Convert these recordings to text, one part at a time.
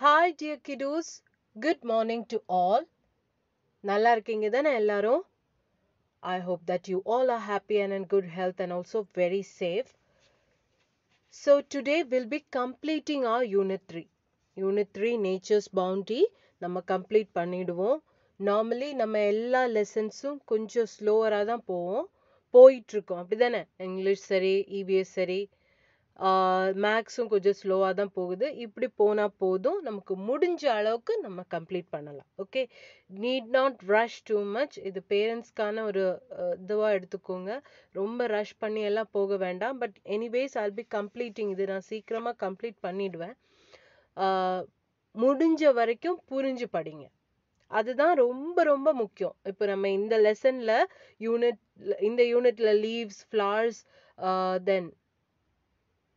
Hi dear kiddos good morning to all நல்லா இருக்கீங்க தானே எல்லாரும் I hope that you all are happy and and good health and also very safe so today will be completing our unit three unit three nature's bounty நம்ம complete பண்ணிடுவோம் normally நம்ம எல்லா லெசன்ஸும் கொஞ்சம் ஸ்லோவராக தான் போவோம் போயிட்டுருக்கோம் அப்படி தானே இங்கிலீஷ் சரி இபிஎஸ் சரி மேக்ஸும் கொஞ்சம் ஸ்லோவாக தான் போகுது. இப்படி போனால் போதும். நமக்கு முடிஞ்ச அளவுக்கு நம்ம கம்ப்ளீட் பண்ணலாம். Okay need not rush too much இது பேரண்ட்ஸ்க்கான ஒரு இதுவாக எடுத்துக்கோங்க. ரொம்ப ரஷ் பண்ணி எல்லாம் போக வேண்டாம். But anyways all be completing இது நான் சீக்கிரமாக கம்ப்ளீட் பண்ணிடுவேன். முடிஞ்ச வரைக்கும் புரிஞ்சு படிங்க. அதுதான் ரொம்ப ரொம்ப முக்கியம். இப்போ நம்ம இந்த லெசனில் யூனிட் இந்த யூனிட்டில் லீவ்ஸ் ஃப்ளார்ஸ் தென்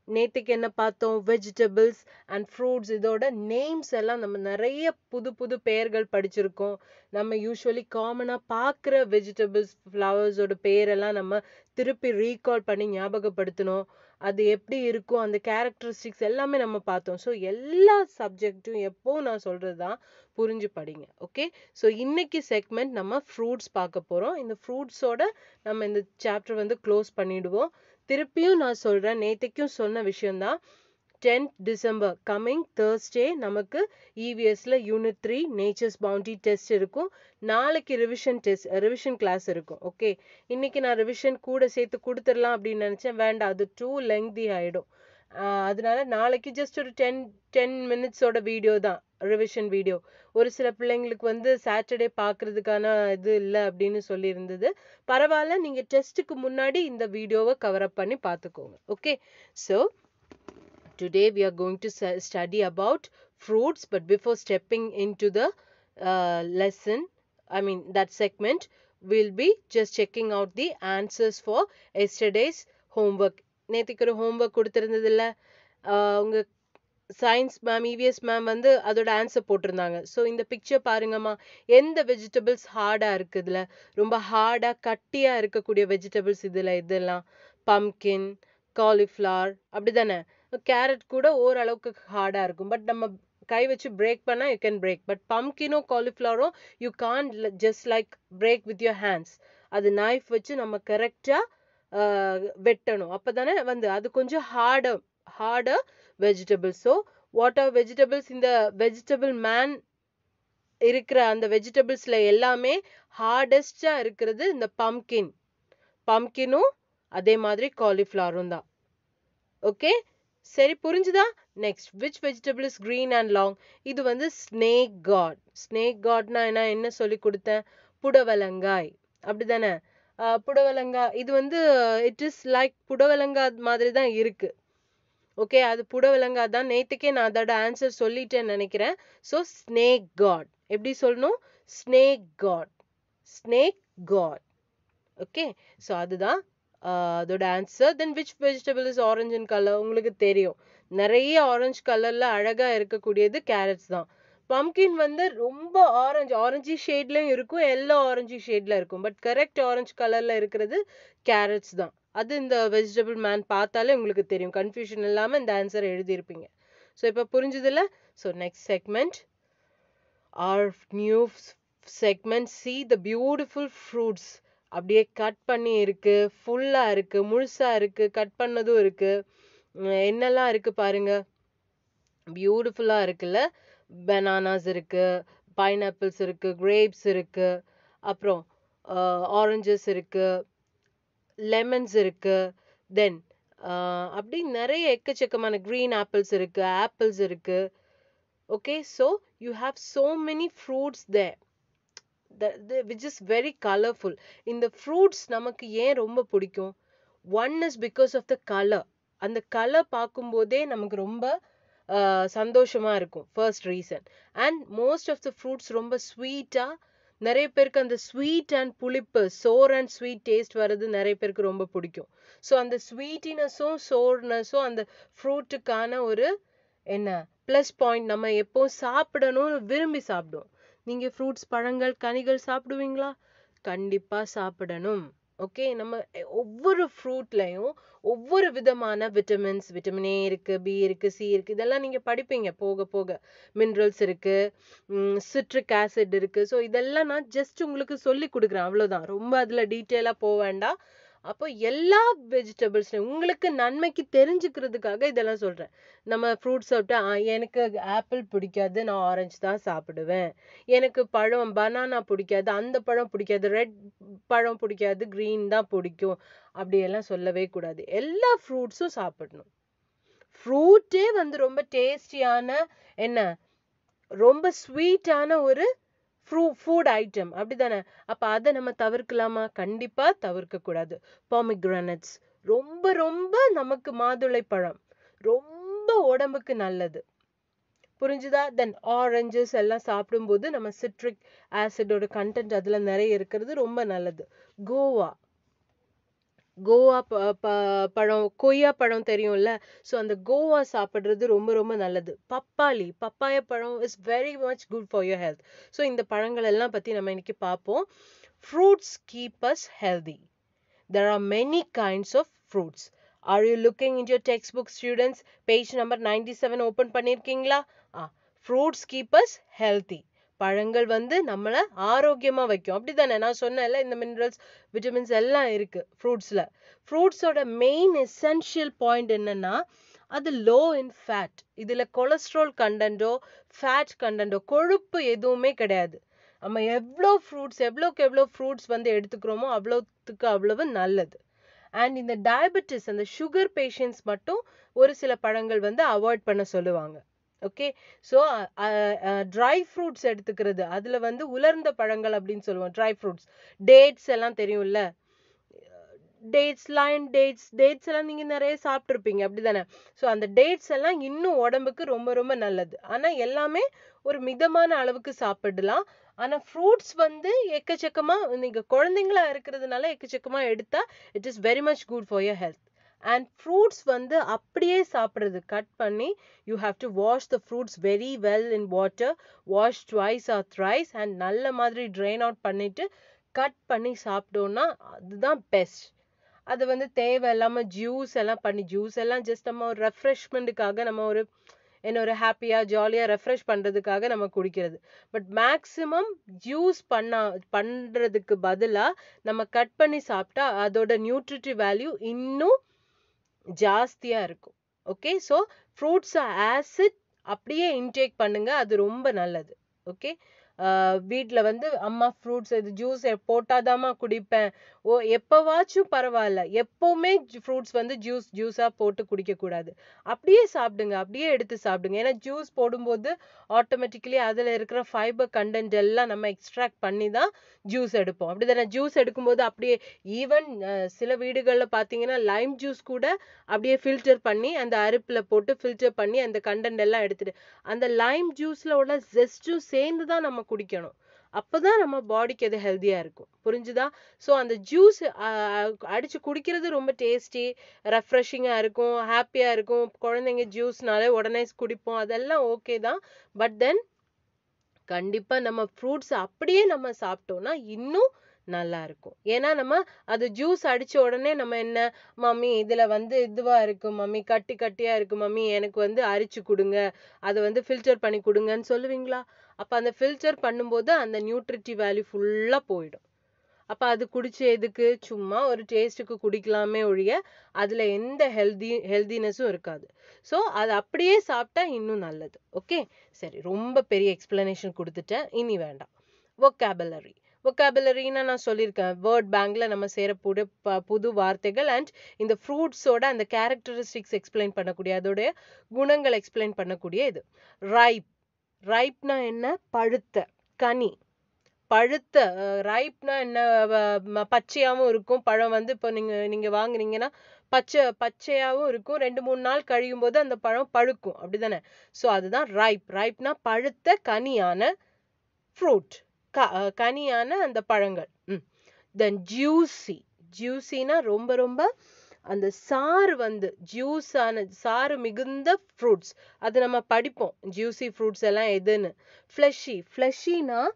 நேற்றுக்கு என்ன பார்த்தோம்? வெஜிடபிள்ஸ் அண்ட் ஃப்ரூட்ஸ் இதோட நேம்ஸ் எல்லாம் நம்ம நிறைய புது புது பெயர்கள் படிச்சிருக்கோம். நம்ம யூஸ்வலி காமனாக பார்க்குற வெஜிடபிள்ஸ் ஃப்ளவர்ஸோட பேரெல்லாம் நம்ம திருப்பி ரீகால் பண்ணி ஞாபகப்படுத்தணும் அது எப்படி இருக்கும் அந்த கேரக்டரிஸ்டிக்ஸ் எல்லாமே நம்ம பார்த்தோம். ஸோ எல்லா சப்ஜெக்ட்டும் எப்போ நான் சொல்கிறது தான் புரிஞ்சு படிங்க ஓகே ஸோ இன்னைக்கு செக்மெண்ட் நம்ம ஃப்ரூட்ஸ் பார்க்க போகிறோம் இந்த ஃப்ரூட்ஸோட நம்ம இந்த சாப்டர் வந்து க்ளோஸ் பண்ணிடுவோம். திருப்பியும் நான் சொல்கிறேன் நேற்றுக்கும் சொன்ன விஷயம்தான். டென்த் டிசம்பர் கம்மிங் தேர்ஸ்டே நமக்கு இவிஎஸ்ல unit three nature's bounty test இருக்கும். நாளைக்கு ரிவிஷன் டெஸ்ட் ரிவிஷன் கிளாஸ் இருக்கும் ஓகே இன்னைக்கு நான் ரிவிஷன் கூட சேர்த்து கொடுத்துடலாம் அப்படின்னு நினச்சேன். வேண்டாம் அது டூ லெங்தி ஆகிடும் அதனால நாளைக்கு ஜஸ்ட் ஒரு டென் டென் மினிட்ஸோட வீடியோ தான். ரிவிஷன் வீடியோ ஒரு சில பிள்ளைங்களுக்கு வந்து சாட்டர்டே பார்க்குறதுக்கான இது இல்லை அப்படின்னு சொல்லியிருந்தது பரவாயில்ல நீங்கள் டெஸ்ட்டுக்கு முன்னாடி இந்த வீடியோவை கவர் பண்ணி பார்த்துக்கோங்க okay so today we are going to study about fruits but before stepping into the lesson I mean that segment will be just checking out the answers for yesterday's homework நேற்றுக்கு ஒரு homework கொடுத்துருந்ததில்ல உங்கள் science ma'am EVS ma'am வந்து அதோட answer போட்டிருந்தாங்க. So இந்த picture பாருங்கம்மா. எந்த vegetables ஹார்டாக இருக்குதுல? ரொம்ப ஹார்டாக கட்டியாக இருக்கக்கூடிய வெஜிடபிள்ஸ் இதில் இதெல்லாம். பம்கின் காலிஃப்ளவர் அப்படி தானே கேரட் கூட ஓரளவுக்கு ஹார்டாக இருக்கும். பட் நம்ம கை வச்சு பிரேக் பண்ணால் யூ கேன் பிரேக் பட் பம்கினோ காலிஃப்ளவரும் you can just like break with your hands அது நைஃப் வச்சு நம்ம கரெக்டாக வெட்டணும். அப்போ தானே வந்து அது கொஞ்சம் hard harder vegetables so what are vegetables இந்த வெஜிடபிள் மேன் இருக்கிற அந்த வெஜிடபிள்ஸில் எல்லாமே ஹார்டஸ்டாக இருக்கிறது இந்த பம்கின் பம்கினும் அதே மாதிரி காலிஃப்ளவரும் தான். ஓகே சரி புரிஞ்சுதா? Next which vegetable is green and long இது வந்து ஸ்னேக் காட் ஸ்னேக் காட்னா என்ன? என்ன சொல்லி கொடுத்தேன்? புடவலங்காய். அப்படி தானே புடவலங்காய். இது வந்து இட் இஸ் லைக் புடவலங்காய் மாதிரி தான் இருக்கு. ஓகே அது புடவலங்காய் தான் நேற்றுக்கே நான் அதோட ஆன்சர் சொல்லிட்டேன்னு நினைக்கிறேன். ஸோ ஸ்னேக் காட் எப்படி சொல்லணும்? Snake gourd snake gourd okay so அதுதான் அதோட answer then which vegetable is orange in colour உங்களுக்கு தெரியும். நிறைய ஆரஞ்சு கலர்ல அழகா இருக்கக்கூடியது கேரட்ஸ் தான். பம்கின் வந்து ரொம்ப ஆரஞ்சு ஆரஞ்சு ஷேட்லையும் இருக்கும் எல்லோ ஆரஞ்சு ஷேடில் இருக்கும். பட் கரெக்ட் ஆரஞ்சு கலர்ல இருக்கிறது கேரட்ஸ் தான். அது இந்த வெஜிடபிள் மேன் பார்த்தாலே உங்களுக்கு தெரியும். கன்ஃபியூஷன் இல்லாமல் இந்த ஆன்சர் எழுதியிருப்பீங்க. ஸோ இப்போ புரிஞ்சுதுல so next segment our new segment see the beautiful fruits அப்படியே கட் பண்ணி இருக்கு. ஃபுல்லாக இருக்கு. முழுசா இருக்கு. கட் பண்ணதும் இருக்கு. என்னெல்லாம் இருக்கு பாருங்க. பியூட்டிஃபுல்லா இருக்குல்ல? பனானாஸ் இருக்கு. பைனாப்பிள்ஸ் இருக்கு. கிரேப்ஸ் இருக்கு. அப்புறம் uh, ஆரஞ்சஸ் இருக்கு. லெமன்ஸ் இருக்கு. தென் அப்படி நிறைய எக்கச்சக்கமான க்ரீன் ஆப்பிள்ஸ் இருக்கு ஆப்பிள்ஸ் இருக்கு. Okay so you have so many fruits they which is very colourful இந்த ஃப்ரூட்ஸ் நமக்கு ஏன் ரொம்ப பிடிக்கும்? One is because of the colour அந்த கலர் பார்க்கும்போதே நமக்கு ரொம்ப சந்தோஷமா இருக்கும். First reason and most of the fruits ரொம்ப ஸ்வீட்டா நிறைய பேருக்கு அந்த ஸ்வீட் அண்ட் புளிப்பு சோர் அண்ட் ஸ்வீட் டேஸ்ட் வர்றது நிறைய பேருக்கு ரொம்ப பிடிக்கும். ஸோ அந்த ஸ்வீட்டினஸும் சோர்னஸும் அந்த ஃப்ரூட்டுக்கான ஒரு என்ன ப்ளஸ் பாயிண்ட் நம்ம எப்போ சாப்பிடணும்னு விரும்பி சாப்பிடுவோம். நீங்க ஃப்ரூட்ஸ் பழங்கள் கனிகள் சாப்பிடுவீங்களா? கண்டிப்பா சாப்பிடணும். ஓகே நம்ம ஒவ்வொரு ஃப்ரூட்லயும் ஒவ்வொரு விதமான விட்டமின்ஸ் விட்டமின் ஏ இருக்கு பி இருக்கு சி இருக்கு இதெல்லாம் நீங்க படிப்பீங்க போக போக. மினரல்ஸ் இருக்கு சிட்ரிக் ஆசிட் இருக்கு. ஸோ இதெல்லாம் நான் ஜஸ்ட் உங்களுக்கு சொல்லி கொடுக்குறேன் அவ்வளவுதான். ரொம்ப அதுல டீட்டெயிலா போக வேண்டாம். அப்போ எல்லா வெஜிடபிள்ஸ்லையும் உங்களுக்கு நன்மைக்கு தெரிஞ்சுக்கிறதுக்காக இதெல்லாம் சொல்கிறேன் நம்ம ஃப்ரூட்ஸ் சாப்பிட்டா எனக்கு ஆப்பிள் பிடிக்காது நான் ஆரஞ்சு தான் சாப்பிடுவேன். எனக்கு பழம் பனானா பிடிக்காது அந்த பழம் பிடிக்காது ரெட் பழம் பிடிக்காது க்ரீன் தான் பிடிக்கும். அப்படியெல்லாம் சொல்லவே கூடாது. எல்லா ஃப்ரூட்ஸும் சாப்பிடணும். ஃப்ரூட்டே வந்து ரொம்ப டேஸ்டியான என்ன? ரொம்ப ஸ்வீட்டான ஒரு ஃப்ரூ ஃபுட் ஐட்டம் அப்படிதானே? அப்போ அதை நம்ம தவிர்க்கலாமா? கண்டிப்பாக தவிர்க்கக்கூடாது. பாமிக்ரானட்ஸ் ரொம்ப ரொம்ப நமக்கு மாதுளை பழம். ரொம்ப உடம்புக்கு நல்லது. புரிஞ்சுதா? தென் ஆரஞ்சஸ் எல்லாம் சாப்பிடும்போது நம்ம சிட்ரிக் ஆசிடோட கண்டென்ட் அதில் நிறைய இருக்கிறது ரொம்ப நல்லது. கோவா கோவா ப- ப- பழம் கொய்யா பழம் தெரியும்ல? ஸோ அந்த கோவா சாப்பிடுறது ரொம்ப ரொம்ப நல்லது. பப்பாளி பப்பாய பழம் is very much good for your health so இந்த பழங்கள் எல்லாம் பத்தி நம்ம இன்னைக்கு பார்ப்போம். Fruits keep us healthy there are many kinds of fruits. Are you looking into your textbook students? Page number 97 open பண்ணிருக்கீங்களா? ஆ ஃப்ரூட்ஸ் கீப்பர்ஸ் ஹெல்த்தி பழங்கள் வந்து நம்மள ஆரோக்கியமா வைக்கும். அப்படி தானே நான் சொன்னேன்ல இந்த மினரல்ஸ் விட்டமின்ஸ் எல்லாம் இருக்கு ஃப்ரூட்ஸில் ஃப்ரூட்ஸோட மெயின் எசென்ஷியல் பாயிண்ட் என்னன்னா அது லோ இன் ஃபேட் இதுல கொலஸ்ட்ரால் கண்டென்ட்டோ ஃபேட் கண்டென்ட்டோ கொழுப்பு எதுவுமே கிடையாது. நம்ம எவ்வளோ ஃப்ரூட்ஸ் எவ்வளோக்கு எவ்வளோ ஃப்ரூட்ஸ் வந்து எடுத்துக்கிறோமோ அவ்வளோத்துக்கு அவ்வளவு நல்லது. அண்ட் இந்த டயபெட்டிஸ் அந்த சுகர் பேஷண்ட்ஸ் மட்டும் ஒரு சில பழங்கள் வந்து அவாய்ட் பண்ண சொல்லுவாங்க. ஓகே ஸோ ட்ரை ஃப்ரூட்ஸ் எடுத்துக்கிறது. அதுல வந்து உலர்ந்த பழங்கள் அப்படின்னு சொல்லுவோம். ட்ரை ஃப்ரூட்ஸ் டேட்ஸ் எல்லாம் தெரியும்ல? டேட்ஸ் லயன் டேட்ஸ் டேட்ஸ் எல்லாம் நீங்க நிறைய சாப்பிட்ருப்பீங்க அப்படிதானே? ஸோ அந்த டேட்ஸ் எல்லாம் இன்னும் உடம்புக்கு ரொம்ப ரொம்ப நல்லது. ஆனா எல்லாமே ஒரு மிதமான அளவுக்கு சாப்பிடலாம். ஆனா ஃப்ரூட்ஸ் வந்து எக்கச்சக்கமா நீங்க குழந்தைங்களா இருக்கிறதுனால எக்கச்சக்கமா எடுத்தா it is very much good for your health and fruits வந்து அப்படியே சாப்பிட்றது. கட் பண்ணி you have to wash the fruits very well in water wash twice or thrice and நல்ல மாதிரி ட்ரைன் அவுட் பண்ணிட்டு கட் பண்ணி சாப்பிட்டோம்னா அதுதான் பெஸ்ட் அது வந்து தேவையில்லாம ஜூஸ் எல்லாம் பண்ணி ஜூஸ் எல்லாம் ஜஸ்ட் நம்ம ஒரு ரெஃப்ரெஷ்மெண்ட்டுக்காக நம்ம ஒரு என்ன ஒரு ஹாப்பியாக ஜாலியாக ரெஃப்ரெஷ் பண்ணுறதுக்காக நம்ம குடிக்கிறது. பட் மேக்ஸிமம் ஜூஸ் பண்ணா பண்ணுறதுக்கு பதிலாக நம்ம கட் பண்ணி சாப்பிட்டா அதோட நியூட்ரிட்டிவ் வேல்யூ இன்னும் ஜாஸ்தியா இருக்கும். ஓகே? ஸோ ஃப்ரூட்ஸை ஆசிட் அப்படியே இன்டேக் பண்ணுங்க அது ரொம்ப நல்லது. ஓகே? வீட்டில் வந்து அம்மா ஃப்ரூட்ஸ் இது ஜூஸ் போட்டாதாம்மா குடிப்பேன். ஓ எப்போவாச்சும் பரவாயில்ல. எப்போவுமே ஃப்ரூட்ஸ் வந்து ஜூஸ் ஜூஸாக போட்டு குடிக்கக்கூடாது அப்படியே சாப்பிடுங்க அப்படியே எடுத்து சாப்பிடுங்க. ஏன்னா ஜூஸ் போடும்போது ஆட்டோமேட்டிக்கலி அதில் இருக்கிற ஃபைபர் கண்டென்ட் எல்லாம் நம்ம எக்ஸ்ட்ராக்ட் பண்ணி தான் ஜூஸ் எடுப்போம். அப்படி தானே ஜூஸ் எடுக்கும்போது அப்படியே ஈவன் சில வீடுகளில் பார்த்தீங்கன்னா லைம் ஜூஸ் கூட அப்படியே ஃபில்டர் பண்ணி அந்த அரிப்பில் போட்டு ஃபில்டர் பண்ணி அந்த கண்டென்ட் எல்லாம் எடுத்துட்டு அந்த லைம் ஜூஸில் உள்ள ஜெஸ்ட்டும் சேர்ந்து தான் நம்ம குடிக்கணும். அப்பதான் நம்ம பாடிக்கு அது ஹெல்த்தியா இருக்கும். புரிஞ்சுதா? ஸோ அந்த ஜூஸ் அடிச்சு குடிக்கிறது ரொம்ப டேஸ்டி ரெஃப்ரெஷிங்கா இருக்கும் ஹாப்பியாக இருக்கும். குழந்தைங்க ஜூஸ்னாலே உடனே குடிப்போம். அதெல்லாம் ஓகே தான். பட் தென் கண்டிப்பா நம்ம ஃப்ரூட்ஸ் அப்படியே நம்ம சாப்பிட்டோம்னா இன்னும் நல்லா இருக்கும். ஏன்னா நம்ம அது ஜூஸ் அடிச்ச உடனே நம்ம என்ன மம்மி இதுல வந்து இதுவா இருக்கு. மம்மி கட்டி கட்டியா இருக்கு. மம்மி எனக்கு வந்து அரிச்சு கொடுங்க. அதை வந்து ஃபில்டர் பண்ணி கொடுங்கன்னு சொல்லுவீங்களா? அப்போ அந்த ஃபில்டர் பண்ணும்போது அந்த நியூட்ரிட்டிவ் வேல்யூ ஃபுல்லாக போயிடும். அப்போ அது குடிச்சு எதுக்கு? சும்மா ஒரு டேஸ்ட்டுக்கு குடிக்கலாமே ஒழிய அதில் எந்த ஹெல்தி ஹெல்தினஸும் இருக்காது. ஸோ அது அப்படியே சாப்பிட்டா இன்னும் நல்லது. ஓகே சரி ரொம்ப பெரிய எக்ஸ்பிளனேஷன் கொடுத்துட்டேன். இனி வேண்டாம். Vocabulary. Vocabularyனா நான் சொல்லியிருக்கேன். வேர்ட் பேங்கில் நம்ம சேரக்கூடிய ப- புது வார்த்தைகள் அண்ட் இந்த ஃப்ரூட்ஸோட அந்த கேரக்டரிஸ்டிக்ஸ் எக்ஸ்பிளைன் பண்ணக்கூடிய அதோடைய குணங்கள் எக்ஸ்பிளைன் பண்ணக்கூடிய இது. ரைப் ரைப்னா என்ன? பழுத்த கனி. பழுத்த ரைப்னா என்ன? வ- இருக்கும். பழம் வந்து இப்போ நீங்கள் நீங்கள் வாங்குனீங்கன்னா பச்சை பச்சையாகவும் இருக்கும். ரெண்டு மூணு நாள் கழியும் போது அந்த பழம் பழுக்கும். அப்படிதானே? ஸோ அதுதான் ரைப். ரைப்னா பழுத்த கனியான ஃப்ரூட் க கனியான அந்த பழங்கள். ம். தென் ஜூசி ஜூசினா ரொம்ப ரொம்ப அந்த சாறு வந்து ஜூஸ் ஆன சாறு மிகுந்த ஃப்ரூட்ஸ் அது நம்ம படிப்போம். ஜூசி ஃப்ரூட்ஸ் எல்லாம் எதுன்னு. ஃப்ளஷி ஃப்ளஷினா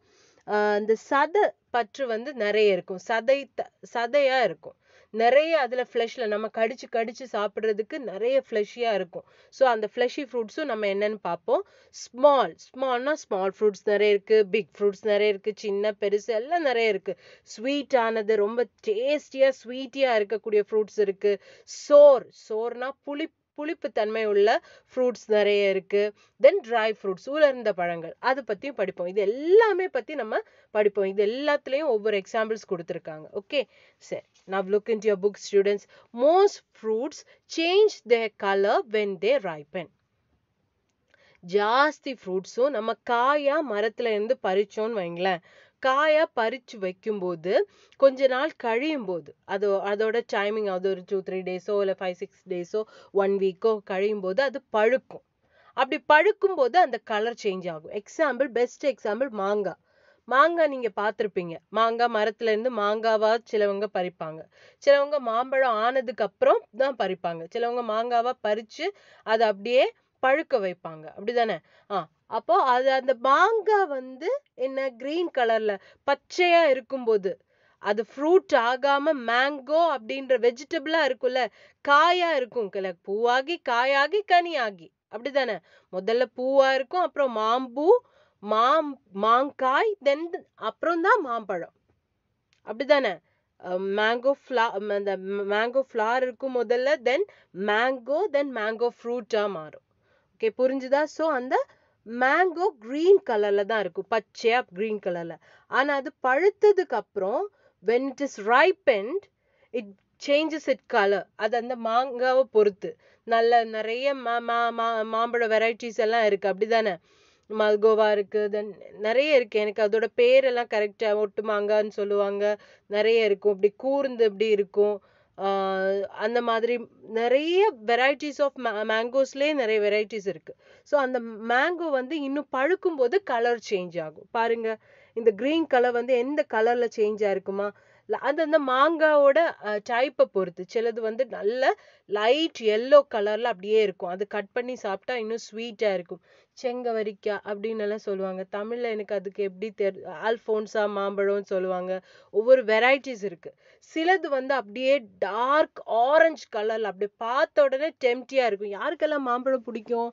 அந்த சதை பற்று வந்து நிறைய இருக்கும். சதை த- சதையா இருக்கும். நிறைய அதில் ஃப்ளஷ்ல நம்ம கடிச்சு கடிச்சு சாப்பிடுறதுக்கு நிறைய ஃப்ளஷியா இருக்கும். ஸோ அந்த ஃப்ளஷி ஃப்ரூட்ஸும் நம்ம என்னன்னு பார்ப்போம். ஸ்மால் ஸ்மால்னா ஸ்மால் ஃப்ரூட்ஸ் நிறைய இருக்கு. பிக் ஃப்ரூட்ஸ் நிறைய இருக்கு. சின்ன பெருசு எல்லாம் நிறைய இருக்கு. ஸ்வீட்டானது ரொம்ப டேஸ்டியாக ஸ்வீட்டியா இருக்கக்கூடிய ஃப்ரூட்ஸ் இருக்கு. சோர் சோர்னா புளி புளிப்பு தன்மை உள்ள ஃப்ரூட்ஸ் நிறைய இருக்கு. தென் ட்ரை ஃப்ரூட்ஸ் உலர்ந்த பழங்கள். அதை பற்றியும் படிப்போம். இது எல்லாமே பத்தி நம்ம படிப்போம். இது எல்லாத்துலயும் ஒவ்வொரு எக்ஸாம்பிள்ஸ் கொடுத்துருக்காங்க. ஓகே சரி. Now look into your book students. Most fruits change their color when they ripen. ஜாஸ்தி ஃப்ரூட்ஸும் நம்ம காயா மரத்துல இருந்து பறிச்சோம்னு வைங்களேன். காயா பறிச்சு வைக்கும்போது கொஞ்ச நாள் கழியும் போது அது அதோட டைமிங் அது ஒரு டூ த்ரீ டேஸோ இல்லை ஃபைவ் சிக்ஸ் டேஸோ ஒன் வீக்கோ கழியும் போது அது பழுக்கும். அப்படி பழுக்கும் போது அந்த கலர் சேஞ்ச் ஆகும். எக்ஸாம்பிள் பெஸ்ட் எக்ஸாம்பிள் மாங்காய். மாங்காய் நீங்க பார்த்துருப்பீங்க. மாங்காய் மரத்துல இருந்து மாங்காவா சிலவங்க பறிப்பாங்க. சிலவங்க மாம்பழம் ஆனதுக்கு அப்புறம் தான் பறிப்பாங்க. சிலவங்க மாங்காவா பறிச்சு அதை அப்படியே பழுக்க வைப்பாங்க. அப்படிதானே? ஆ அப்போ அது அந்த மாங்காய் வந்து என்ன கிரீன் கலர்ல பச்சையா இருக்கும்போது அது ஃப்ரூட் ஆகாம மேங்கோ அப்படின்ற வெஜிடபிளா இருக்கும்ல காயா இருக்கும். கிள பூவாகி காயாகி கனியாகி. அப்படிதானே? முதல்ல பூவா இருக்கும் அப்புறம் மாம்பூ மாம் மாங்காய் தென் அப்புறம் தான் மாம்பழம் அப்படிதானே மேங்கோ ஃப்ளா அந்த மேங்கோ ஃப்ளார் இருக்கும் முதல்ல தென் மேங்கோ தென் மேங்கோ ஃப்ரூட்டாக மாறும். ஓகே புரிஞ்சுதா? ஸோ அந்த மேங்கோ கிரீன் கலர்ல தான் இருக்கும். பச்சையா கிரீன் கலர்ல ஆனா அது பழுத்ததுக்கு அப்புறம் when it is ripened it changes it colour அது அந்த மாங்காவை பொறுத்து. நல்ல நிறைய மா மா மாம்பழ வெரைட்டிஸ் எல்லாம் இருக்கு. அப்படிதானே மல்கோவா இருக்குது தென் நிறைய இருக்குது எனக்கு அதோட பேரெல்லாம் கரெக்டாக ஒட்டுமாங்கன்னு சொல்லுவாங்க. நிறைய இருக்கும். இப்படி கூர்ந்து இப்படி இருக்கும். அந்த மாதிரி நிறைய வெரைட்டிஸ் ஆஃப் மேங்கோஸ்லேயே நிறைய வெரைட்டிஸ் இருக்குது ஸோ அந்த மேங்கோ வந்து இன்னும் பழுக்கும் போது கலர் சேஞ்ச் ஆகும். பாருங்க இந்த க்ரீன் கலர் வந்து எந்த கலரில் சேஞ்ச் ஆயிருக்குமா அது அந்த மாங்காவோட டைப்பை பொறுத்து. சிலது வந்து நல்ல லைட் எல்லோ கலர்ல அப்படியே இருக்கும். அது கட் பண்ணி சாப்பிட்டா இன்னும் ஸ்வீட்டா இருக்கும். செங்கவரிக்காய் அப்படின்னு எல்லாம் சொல்லுவாங்க. தமிழ்ல எனக்கு அதுக்கு எப்படி தெரி ஆல்போன்சா மாம்பழம்னு சொல்லுவாங்க. ஒவ்வொரு வெரைட்டிஸ் இருக்கு. சிலது வந்து அப்படியே டார்க் ஆரஞ்சு கலர்ல அப்படியே பார்த்த உடனே டெம்டியா இருக்கும். யாருக்கெல்லாம் மாம்பழம் பிடிக்கும்?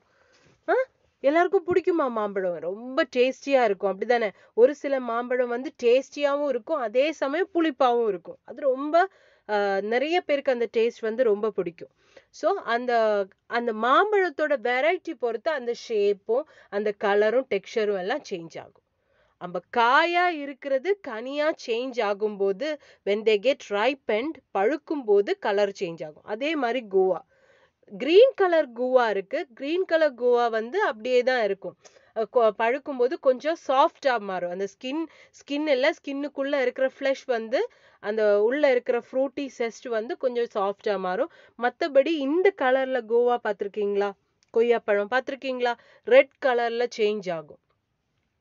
ஆ? எல்லாருக்கும் பிடிக்குமா மாம்பழம்? ரொம்ப டேஸ்டியா இருக்கும். அப்படிதானே ஒரு சில மாம்பழம் வந்து டேஸ்டியாவும் இருக்கும். அதே சமயம் புளிப்பாவும் இருக்கும். அது ரொம்ப நிறைய பேருக்கு அந்த டேஸ்ட் வந்து ரொம்ப பிடிக்கும். ஸோ அந்த அந்த மாம்பழத்தோட வெரைட்டி பொறுத்து அந்த ஷேப்பும் அந்த கலரும் டெக்ஸ்சரும் எல்லாம் சேஞ்ச் ஆகும். நம்ம காயா இருக்கிறது கனியா சேஞ்ச் ஆகும்போது when they get ripe and பழுக்கும் போது கலர் சேஞ்ச் ஆகும். அதே மாதிரி கோவா. கிரீன் கலர் கோவா இருக்கு. கிரீன் கலர் கோவா வந்து அப்படியே தான் இருக்கும். பழுக்கும்போது கொஞ்சம் சாஃப்டாக மாறும். அந்த ஸ்கின் ஸ்கின் இல்லை ஸ்கின்னுக்குள்ள இருக்கிற ஃப்ளஷ் வந்து அந்த உள்ள இருக்கிற ஃப்ரூட்டி செஸ்ட் வந்து கொஞ்சம் சாஃப்டாக மாறும். மத்தபடி இந்த கலர்ல கோவா பார்த்துருக்கீங்களா? கொய்யாப்பழம் பார்த்துருக்கீங்களா? ரெட் கலர்ல சேஞ்ச் ஆகும்.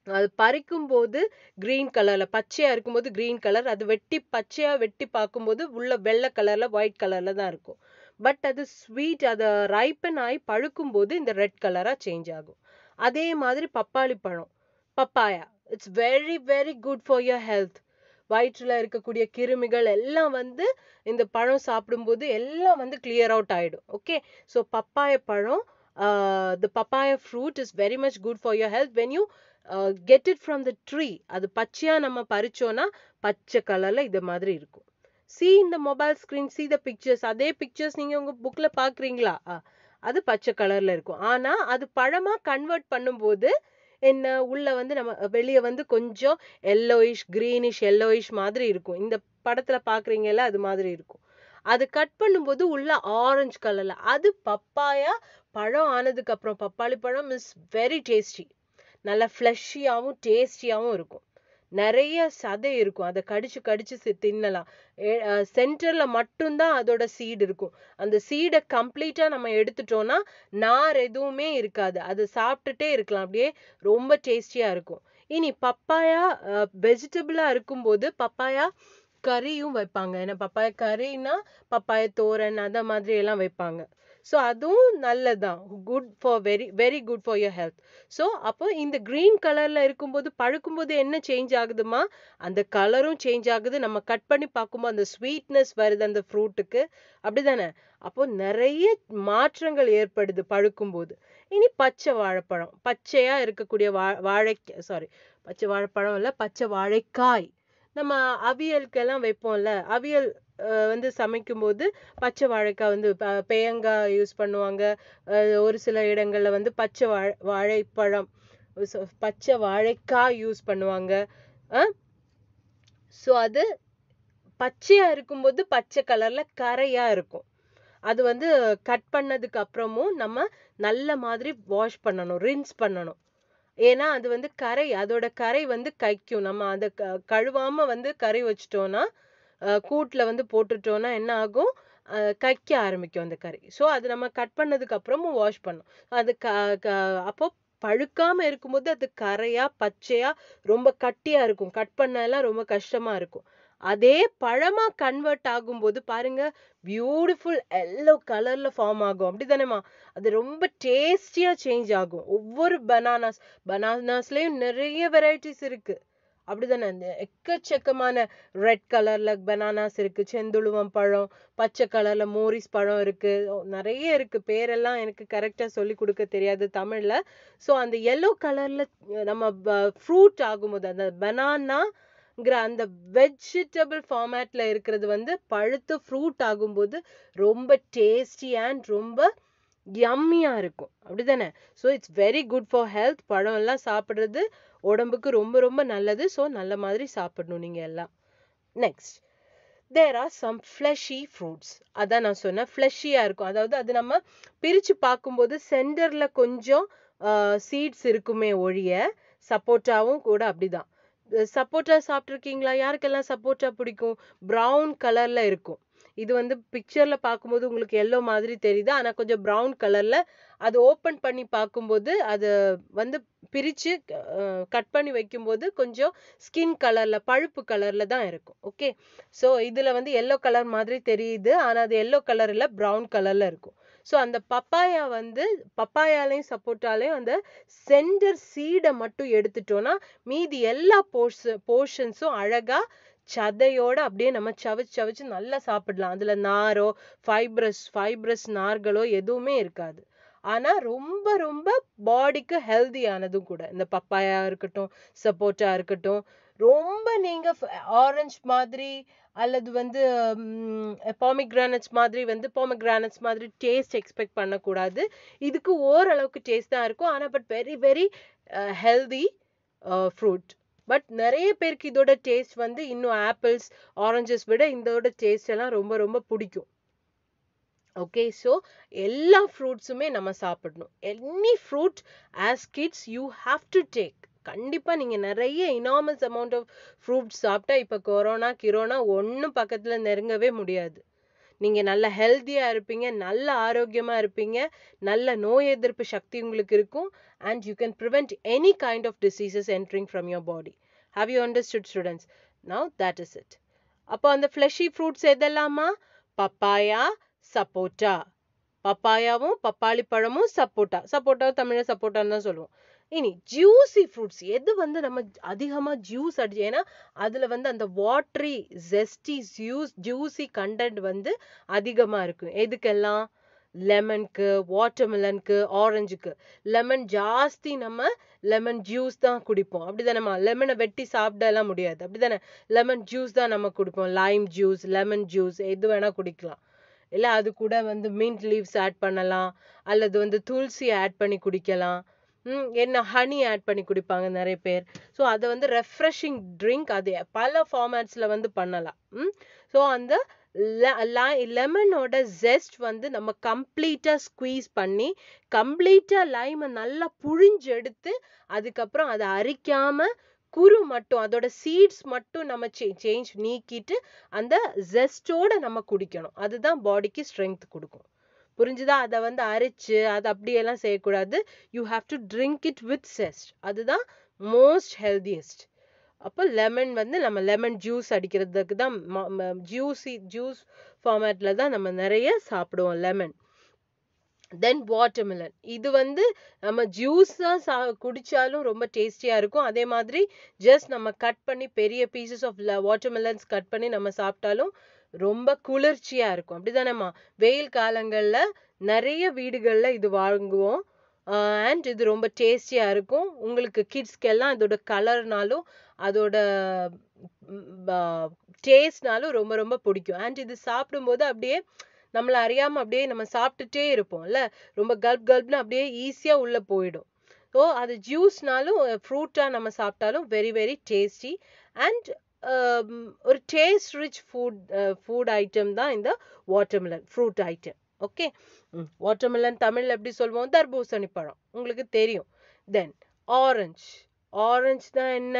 அது பறிக்கும் போது கிரீன் கலர்ல பச்சையா இருக்கும்போது கிரீன் கலர் அது வெட்டி பச்சையா வெட்டி பார்க்கும்போது உள்ள வெள்ளை கலர்ல ஒயிட் கலர்ல தான் இருக்கும். பட் அது ஸ்வீட் அதை ரைப்பன் ஆகி பழுக்கும் போது இந்த ரெட் கலரா சேஞ்ச் ஆகும். அதே மாதிரி பப்பாளி பழம் papaya it's very very good for your health வயிற்றுல இருக்கக்கூடிய கிருமிகள் எல்லாம் வந்து இந்த பழம் சாப்பிடும்போது எல்லாம் வந்து கிளியர் அவுட் ஆயிடும். ஓகே ஸோ பப்பாய பழம் the papaya fruit is very much good for your health when you get it from the tree அது பச்சையா நம்ம பறிச்சோன்னா பச்சை கலர்ல இது மாதிரி இருக்கும். சி இந்த mobile screen see the pictures அதே பிக்சர்ஸ் நீங்கள் உங்கள் புக்ல பாக்குறீங்களா? அது பச்சை கலர்ல இருக்கும். ஆனா அது பழமா கன்வெர்ட் பண்ணும்போது என்ன உள்ள வந்து நம்ம வெளியே வந்து கொஞ்சம் எல்லோயிஷ் கிரீனிஷ் எல்லோயிஷ் மாதிரி இருக்கும். இந்த படத்துல பாக்குறீங்கல்ல அது மாதிரி இருக்கும். அது கட் பண்ணும்போது உள்ள ஆரஞ்சு கலர்ல அது பப்பாயா பழம் ஆனதுக்கப்புறம் பப்பாளி பழம் இஸ் வெரி டேஸ்டி நல்லா ஃப்ளஷியாகவும் டேஸ்டியாகவும் இருக்கும். நிறைய சதை இருக்கும். அதை கடிச்சு கடிச்சு தின்னலாம். சென்டர்ல மட்டும்தான் அதோட சீடு இருக்கும். அந்த சீடை கம்ப்ளீட்டா நம்ம எடுத்துட்டோம்னா நார் எதுவுமே இருக்காது. அதை சாப்பிட்டுட்டே இருக்கலாம். அப்படியே ரொம்ப டேஸ்டியா இருக்கும். இனி பப்பாயா வெஜிடபிளா இருக்கும்போது பப்பாயா கறியும் வைப்பாங்க. ஏன்னா பப்பாயா கறின்னா பப்பாயா தோரன் அந்த மாதிரி எல்லாம் வைப்பாங்க. ஸோ அதுவும் நல்லதுதான். Good for very very good for your health so அப்போ இந்த க்ரீன் கலரில் இருக்கும்போது பழுக்கும்போது என்ன சேஞ்ச் ஆகுதுமா அந்த கலரும் சேஞ்ச் ஆகுது. நம்ம கட் பண்ணி பார்க்கும்போது அந்த ஸ்வீட்னஸ் வருது அந்த ஃப்ரூட்டுக்கு அப்படிதானே? அப்போ நிறைய மாற்றங்கள் ஏற்படுது பழுக்கும்போது. இனி பச்சை வாழைப்பழம். பச்சையாக இருக்கக்கூடிய வா வாழை சாரி பச்சை வாழைப்பழம் இல்லை பச்சை வாழைக்காய். நம்ம அவியலுக்கெல்லாம் வைப்போம்ல. அவியல் அஹ், வந்து சமைக்கும்போது பச்சை வாழைக்காய் வந்து ப- பேயங்காய் யூஸ் பண்ணுவாங்க. அஹ், ஒரு சில இடங்கள்ல வந்து பச்சை வாழை வாழைப்பழம் பச்சை வாழைக்காய் யூஸ் பண்ணுவாங்க. ஸோ அது பச்சையா இருக்கும்போது பச்சை கலர்ல கரையா இருக்கும். அது வந்து கட் பண்ணதுக்கு அப்புறமும் நம்ம நல்ல மாதிரி வாஷ் பண்ணணும் ரின்ஸ் பண்ணணும். ஏன்னா அது வந்து கரை அதோட கரை வந்து கைக்கும் நம்ம அதை க- கழுவாம வந்து கரை வச்சுட்டோம்னா அஹ், கூட்டுல வந்து போட்டுட்டோம்னா என்ன ஆகும்? அஹ், கைக்க ஆரம்பிக்கும் அந்த கரை. ஸோ அது நம்ம கட் பண்ணதுக்கு அப்புறமும் வாஷ் பண்ணணும். அது க க- அப்போ பழுக்காம இருக்கும்போது அது கரையா பச்சையா ரொம்ப கட்டியா இருக்கும். கட் பண்ணலாம் ரொம்ப கஷ்டமா இருக்கும். அதே பழமா கன்வெர்ட் ஆகும்போது பாருங்க பியூட்டிஃபுல் எல்லோ கலர்ல ஃபார்ம் ஆகும். அப்படிதானேமா அது ரொம்ப டேஸ்டியா சேஞ்ச் ஆகும். ஒவ்வொரு பனானாஸ் பனானாஸ்லயும் நிறைய வெரைட்டிஸ் இருக்கு. அப்படிதானே? அந்த எக்கச்சக்கமான ரெட் கலர்ல பனானாஸ் இருக்கு செந்துழுவம் பழம் பச்சை கலர்ல மோரிஸ் பழம் இருக்கு. நிறைய இருக்கு. பேரெல்லாம் எனக்கு கரெக்டா சொல்லி கொடுக்க தெரியாது தமிழ்ல. ஸோ அந்த எல்லோ கலர்ல நம்ம ஃப்ரூட் ஆகும்போது அந்த பனானா ங்கிற அந்த வெஜிடபிள் ஃபார்மேட்டில் இருக்கிறது வந்து பழுத்து ஃப்ரூட் ஆகும்போது ரொம்ப டேஸ்டி அண்ட் ரொம்ப யம்மியாக இருக்கும். அப்படிதானே? So it's very good for health பழம் எல்லாம் சாப்பிட்றது உடம்புக்கு ரொம்ப ரொம்ப நல்லது. ஸோ நல்ல மாதிரி சாப்பிடணும் நீங்கள் எல்லாம். Next there are some fleshy fruits அதான் நான் சொன்னேன். ஃப்ளஷியாக இருக்கும். அதாவது அது நம்ம பிரித்து பார்க்கும்போது சென்டரில் கொஞ்சம் சீட்ஸ் இருக்குமே ஒழிய சப்போட்டாவும் கூட அப்படிதான். சப்போட்டா சாப்பிட்ருக்கீங்களா யாருக்கெல்லாம் சப்போட்டா பிடிக்கும்? ப்ரௌன் கலர்ல இருக்கும். இது வந்து பிக்சர்ல பார்க்கும்போது உங்களுக்கு எல்லோ மாதிரி தெரியுது. ஆனா கொஞ்சம் ப்ரௌன் கலர்ல அது ஓப்பன் பண்ணி பார்க்கும்போது அது வந்து பிரிச்சு கட் பண்ணி வைக்கும்போது கொஞ்சம் ஸ்கின் கலர்ல பழுப்பு கலர்ல தான் இருக்கும். ஓகே ஸோ இதுல வந்து எல்லோ கலர் மாதிரி தெரியுது. ஆனா அது எல்லோ கலர் இல்ல ப்ரௌன் கலர்ல இருக்கும். ஸோ அந்த பப்பாயா வந்து பப்பாயாலையும் சப்போட்டாலையும் அந்த சென்டர் சீடை மட்டும் எடுத்துட்டோம்னா மீதி எல்லா போர்ஷ போர்ஷன்ஸும் அழகா சதையோட அப்படியே நம்ம சவைச்சு சவைச்சு நல்லா சாப்பிடலாம். அதுல நாரோ ஃபைப்ரஸ் ஃபைப்ரஸ் நார்களோ எதுவுமே இருக்காது. ஆனா ரொம்ப ரொம்ப பாடிக்கு ஹெல்தியானதும் கூட. இந்த பப்பாயா இருக்கட்டும் சப்போட்டா இருக்கட்டும் ரொம்ப நீங்க ஆரஞ்சு மாதிரி அல்லது வந்து பாமிக்ரானட்ஸ் மாதிரி வந்து பாமிக்ரானட்ஸ் மாதிரி டேஸ்ட் எக்ஸ்பெக்ட் பண்ணக்கூடாது. இதுக்கு ஓரளவுக்கு டேஸ்ட் தான் இருக்கும். ஆனால் but very very healthy fruit but நிறைய பேருக்கு இதோட டேஸ்ட் வந்து இன்னும் ஆப்பிள்ஸ் ஆரஞ்சஸ் விட இதோட டேஸ்ட் எல்லாம் ரொம்ப ரொம்ப பிடிக்கும். ஓகே ஸோ எல்லா ஃப்ரூட்ஸுமே நம்ம சாப்பிடணும். Any fruit as kids you have to take கண்டிப்பா நீங்க நிறைய இனாமஸ் அமௌண்ட் ஆஃப் ஃப்ரூட்ஸ் சாப்பிட்டா இப்ப கொரோனா கிரோனா ஒன்றும் பக்கத்துல நெருங்கவே முடியாது. நீங்க நல்ல ஹெல்த்தியாக இருப்பீங்க நல்ல ஆரோக்கியமா இருப்பீங்க நல்ல நோய் எதிர்ப்பு சக்தி உங்களுக்கு இருக்கும் and you can prevent any kind of diseases entering from your body have you understood students now that is it அப்போ அந்த ஃப்ளஷி ஃப்ரூட்ஸ் எதெல்லாமா பப்பாயா சப்போட்டா. பப்பாயாவும் பப்பாளி பழமும் சப்போட்டா. சப்போட்டாவும் தமிழ்ல சப்போட்டான்னு தான் சொல்லுவோம். இனி ஜூசி ஃப்ரூட்ஸ் எது வந்து நம்ம அதிகமா ஜூஸ் அடிச்சு ஏன்னா அதுல வந்து அந்த watery zesty juice juicy content வந்து அதிகமா இருக்கும். எதுக்கெல்லாம்? லெமனுக்கு வாட்டர்மெலனுக்கு ஆரஞ்சுக்கு லெமன் ஜாஸ்தி நம்ம லெமன் ஜூஸ் தான் குடிப்போம். அப்படி அப்படிதானேம்மா லெமனை வெட்டி சாப்பிடலாம் முடியாது. அப்படி தானே லெமன் ஜூஸ் தான் நம்ம குடிப்போம். லைம் ஜூஸ் லெமன் ஜூஸ் எது வேணா குடிக்கலாம். இல்லை அது கூட வந்து மின்ட் லீவ்ஸ் ஆட் பண்ணலாம். அல்லது வந்து துளசி ஆட் பண்ணி குடிக்கலாம். ம் என்ன ஹனி ஆட் பண்ணி குடிப்பாங்க நிறைய பேர். ஸோ அதை வந்து ரெஃப்ரெஷிங் ட்ரிங்க் அது பல ஃபார்மேட்ஸில் வந்து பண்ணலாம். ம் ஸோ அந்த லெமனோட ஜெஸ்ட் வந்து நம்ம கம்ப்ளீட்டாக ஸ்குவீஸ் பண்ணி கம்ப்ளீட்டாக லைமை நல்லா புழிஞ்சு எடுத்து அதுக்கப்புறம் அதை அரிக்காமல் குரு மட்டும் அதோட சீட்ஸ் மட்டும் நம்ம சே சேஞ்ச் நீக்கிட்டு அந்த ஜெஸ்டோட நம்ம குடிக்கணும். அதுதான் பாடிக்கு ஸ்ட்ரென்த் கொடுக்கும். புரிஞ்சுதா? அதை வந்து அரைச்சு அதை அப்படியெல்லாம் செய்யக்கூடாது. You have to drink it with zest அதுதான் மோஸ்ட் ஹெல்தியஸ்ட் அப்போ லெமன் வந்து நம்ம லெமன் ஜூஸ் அடிக்கிறதுக்கு தான் ஜூஸி ஜூஸ் ஃபார்மேட்டில் தான் நம்ம நிறைய சாப்பிடுவோம் லெமன் தென் வாட்டர்மெலன் இது வந்து நம்ம ஜூஸ் தான் சா குடித்தாலும் ரொம்ப டேஸ்டியாக இருக்கும். அதே மாதிரி ஜஸ்ட் நம்ம கட் பண்ணி பெரிய பீசஸ் ஆஃப் வாட்டர்மெலன்ஸ் கட் பண்ணி நம்ம சாப்பிட்டாலும் ரொம்ப குளிர்ச்சியா இருக்கும். அப்படிதானேம்மா வெயில் காலங்கள்ல நிறைய வீடுகள்ல இது வாங்குவோம். அண்ட் இது ரொம்ப டேஸ்டியா இருக்கும். உங்களுக்கு கிட்ஸ்க்கெல்லாம் இதோட கலர்னாலும் அதோட டேஸ்ட்னாலும் ரொம்ப ரொம்ப பிடிக்கும். அண்ட் இது சாப்பிடும்போது அப்படியே நம்மள அறியாம அப்படியே நம்ம சாப்பிட்டுட்டே இருப்போம்ல. ரொம்ப கல்ப் கல்ப்னு அப்படியே ஈஸியா உள்ள போயிடும். ஸோ அது ஜூஸ்னாலும் ஃப்ரூட்டாக நம்ம சாப்பிட்டாலும் வெரி வெரி டேஸ்டி அண்ட் ஒரு taste rich food food item தான் இந்த watermelon fruit item okay watermelon தமிழ்ல எப்படி சொல்லுவோம் தர்பூசணி பழம். உங்களுக்கு தெரியும். தென் ஆரஞ்சு ஆரஞ்சு தான் என்ன?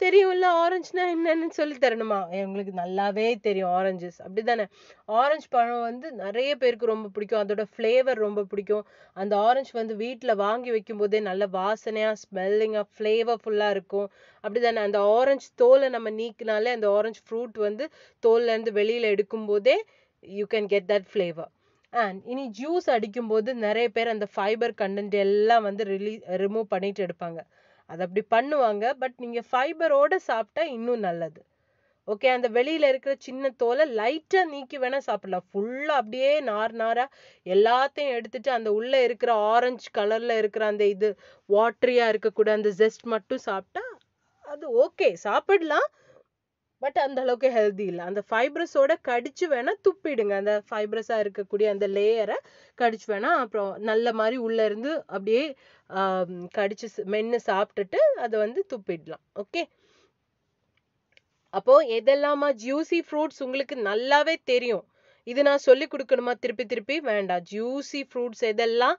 தெரியும்ல ஆரஞ்சுனா என்னன்னு சொல்லி தரணுமா? எங்களுக்கு நல்லாவே தெரியும் ஆரஞ்சஸ் அப்படிதானே? ஆரஞ்சு பழம் வந்து நிறைய பேருக்கு ரொம்ப பிடிக்கும். அதோட ஃப்ளேவர் ரொம்ப பிடிக்கும். அந்த ஆரஞ்சு வந்து வீட்டில் வாங்கி வைக்கும் போதே நல்ல வாசனையா ஸ்மெல்லிங்கா ஃப்ளேவர்ஃபுல்லா இருக்கும். அப்படிதானே? அந்த ஆரஞ்சு தோலை நம்ம நீக்கினாலே அந்த ஆரஞ்சு ஃப்ரூட் வந்து தோல்ல இருந்து வெளியில எடுக்கும் போதே you can get that flavour and இனி ஜூஸ் அடிக்கும்போது நிறைய பேர் அந்த ஃபைபர் கண்டென்ட் எல்லாம் வந்து ரிலீ ரிமூவ் பண்ணிட்டு எடுப்பாங்க. அது அப்படி பண்ணுவாங்க. பட் நீங்கள் ஃபைபரோட சாப்பிட்டா இன்னும் நல்லது. ஓகே அந்த வெளியில் இருக்கிற சின்ன தோலை லைட்டாக நீக்கி வேணால் சாப்பிடலாம். ஃபுல்லாக அப்படியே நார் நாராக எல்லாத்தையும் எடுத்துட்டு அந்த உள்ளே இருக்கிற ஆரஞ்சு கலரில் இருக்கிற அந்த இது வாட்ரியாக இருக்கக்கூடிய அந்த ஜெஸ்ட் மட்டும் சாப்பிட்டா அது ஓகே சாப்பிடலாம். பட் அந்த அளவுக்கு ஹெல்தி இல்லை. அந்த ஃபைப்ரஸோட கடிச்சு வேணா துப்பிடுங்க. அந்த ஃபைப்ரஸா இருக்கக்கூடிய அந்த லேயரை கடிச்சு வேணா அப்புறம் நல்ல மாதிரி உள்ள இருந்து அப்படியே கடிச்சு மென்னு சாப்பிட்டுட்டு அதை வந்து துப்பிடலாம். ஓகே அப்போ எதெல்லாமா ஜூசி ஃப்ரூட்ஸ் உங்களுக்கு நல்லாவே தெரியும். இது நான் சொல்லி கொடுக்கணுமா? திருப்பி திருப்பி? வேண்டாம். ஜூசி ஃப்ரூட்ஸ் எதெல்லாம்?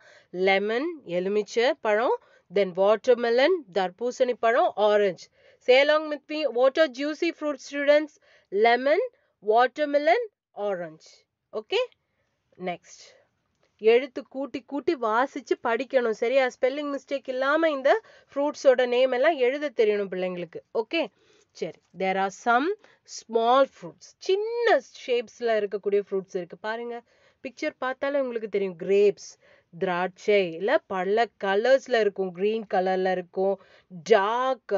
லெமன் எலுமிச்சை பழம் தென் வாட்டர்மெலன் தர்பூசணி பழம் orange Say along with me, what are juicy fruit students? Lemon, watermelon, orange. Okay? எழுத்து கூட்டி கூட்டி வாசிச்சு படிக்கணும். சரியா? ஸ்பெல்லிங் மிஸ்டேக் இல்லாமல் இந்த ஃப்ரூட்ஸோட நேம் எல்லாம் எழுத தெரியணும் பிள்ளைங்களுக்கு. ஓகே சரி. There are some small fruits சின்ன ஷேப்ஸ்ல இருக்கக்கூடிய ஃப்ரூட்ஸ் இருக்கு. பாருங்க. பிக்சர் பார்த்தாலே உங்களுக்கு தெரியும். கிரேப்ஸ் திராட்சை இல்லை பல கலர்ஸ்ல இருக்கும். கிரீன் கலர்ல இருக்கும். டார்க்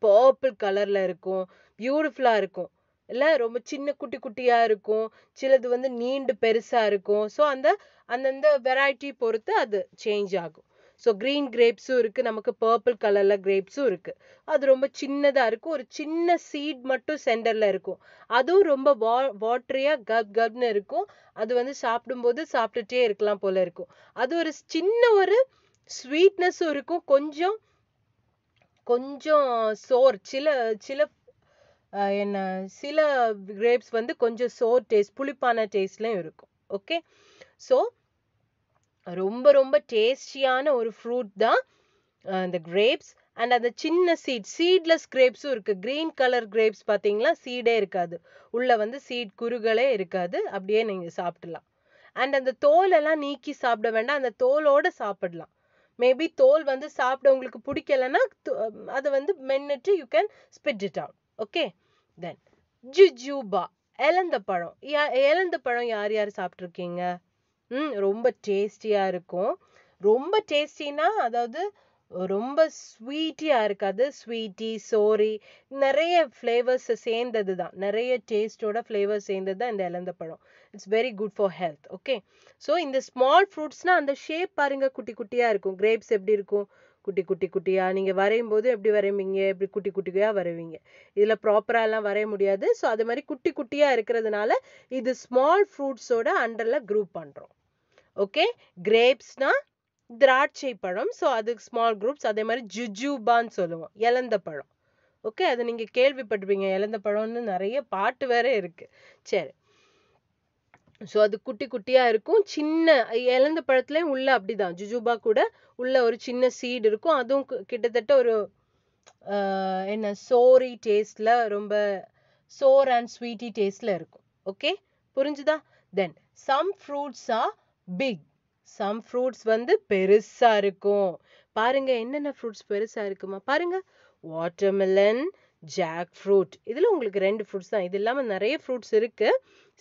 பர்பிள் கலர்ல இருக்கும் பியூட்டிஃபுல்லா இருக்கும். இல்லை ரொம்ப சின்ன குட்டி குட்டியாக இருக்கும். சிலது வந்து நீண்டு பெருசாக இருக்கும். ஸோ அந்த அந்தந்த வெரைட்டி பொறுத்து அது சேஞ்ச் ஆகும். ஸோ கிரீன் கிரேப்ஸும் இருக்கு. நமக்கு பர்பிள் கலரில் கிரேப்ஸும் இருக்கு. அது ரொம்ப சின்னதாக இருக்கும். ஒரு சின்ன சீட் மட்டும் சென்டர்ல இருக்கும். அதுவும் ரொம்ப வா வாட்டரியா கப் கப்னு இருக்கும். அது வந்து சாப்பிடும்போது சாப்பிட்டுட்டே இருக்கலாம் போல இருக்கும். அது ஒரு சின்ன ஒரு ஸ்வீட்னஸும் இருக்கும். கொஞ்சம் கொஞ்சம் சோர் சில சில என்ன சில கிரேப்ஸ் வந்து கொஞ்சம் சோர் டேஸ்ட் புளிப்பான டேஸ்ட்லயும் இருக்கும். ஓகே ஸோ ரொம்ப ரொம்ப டேஸ்டியான ஒரு ஃப்ரூட் தான் இந்த கிரேப்ஸ் அண்ட் அந்த சின்ன சீட் சீட்லெஸ் கிரேப்ஸும் இருக்கு. கிரீன் கலர் கிரேப்ஸ் பார்த்தீங்களா சீடே இருக்காது. உள்ள வந்து சீட் குறுகளே இருக்காது. அப்படியே நீங்க சாப்பிடலாம். அண்ட் அந்த தோல் எல்லாம் நீக்கி சாப்பிட வேண்டாம். அந்த தோலோட சாப்பிடலாம். மேபி தோல் வந்து சாப்பிட உங்களுக்கு பிடிக்கலன்னா அதை வந்து மென்னுட்டு you can spit it out okay then jujube எலந்த பழம். எலந்த பழம் யார் யார் சாப்பிட்ருக்கீங்க ம் ரொம்ப டேஸ்டியாக இருக்கும். ரொம்ப டேஸ்டினா அதாவது ரொம்ப ஸ்வீட்டியா இருக்காது. ஸ்வீட்டி சோரி நிறைய ஃப்ளேவர்ஸ் சேர்ந்தது தான் நிறைய டேஸ்டோட ஃப்ளேவர்ஸ் சேர்ந்தது தான் இந்த இலந்த பழம். It's very good for health okay so இந்த ஸ்மால் ஃப்ரூட்ஸ்னால் அந்த ஷேப் பாருங்க குட்டி குட்டியாக இருக்கும். கிரேப்ஸ் எப்படி இருக்கும்? குட்டி குட்டி குட்டியாக நீங்கள் வரையும் போது எப்படி வரைவீங்க எப்படி குட்டி குட்டியாக வரைவீங்க இதில் ப்ராப்பரா எல்லாம் வரைய முடியாது. ஸோ அது மாதிரி குட்டி குட்டியாக இருக்கிறதுனால இது ஸ்மால் ஃப்ரூட்ஸோட அண்டரில் குரூப் பண்ணுறோம் ஓகே கிரேப்ஸ்னால் திராட்சை பழம். ஸோ அதுக்கு ஸ்மால் குரூப்ஸ் அதே மாதிரி ஜுஜூபான்னு சொல்லுவோம். இலந்த பழம். ஓகே அது நீங்கள் கேள்விப்பட்டிருப்பீங்க. இலந்த பழம்னு நிறைய பாட்டு வேற இருக்குது சரி. ஸோ அது குட்டி குட்டியா இருக்கும். சின்ன இழந்த பழத்துலயும் உள்ள அப்படிதான். ஜுஜுபா கூட உள்ள ஒரு சின்ன சீடு இருக்கும். அதுவும் கிட்டத்தட்ட ஒரு என்ன சோரி டேஸ்ட்ல ரொம்ப சோர் அண்ட் ஸ்வீட்டி டேஸ்ட்ல இருக்கும். ஓகே புரிஞ்சுதா? Then some fruits are big some fruits வந்து பெருசா இருக்கும். பாருங்க என்னென்ன ஃப்ரூட்ஸ் பெருசா இருக்குமா? பாருங்க. வாட்டர்மெலன் ஜாக் ஃப்ரூட் இதுல உங்களுக்கு ரெண்டு ஃப்ரூட்ஸ் தான். இது இல்லாம நிறைய ஃப்ரூட்ஸ் இருக்கு.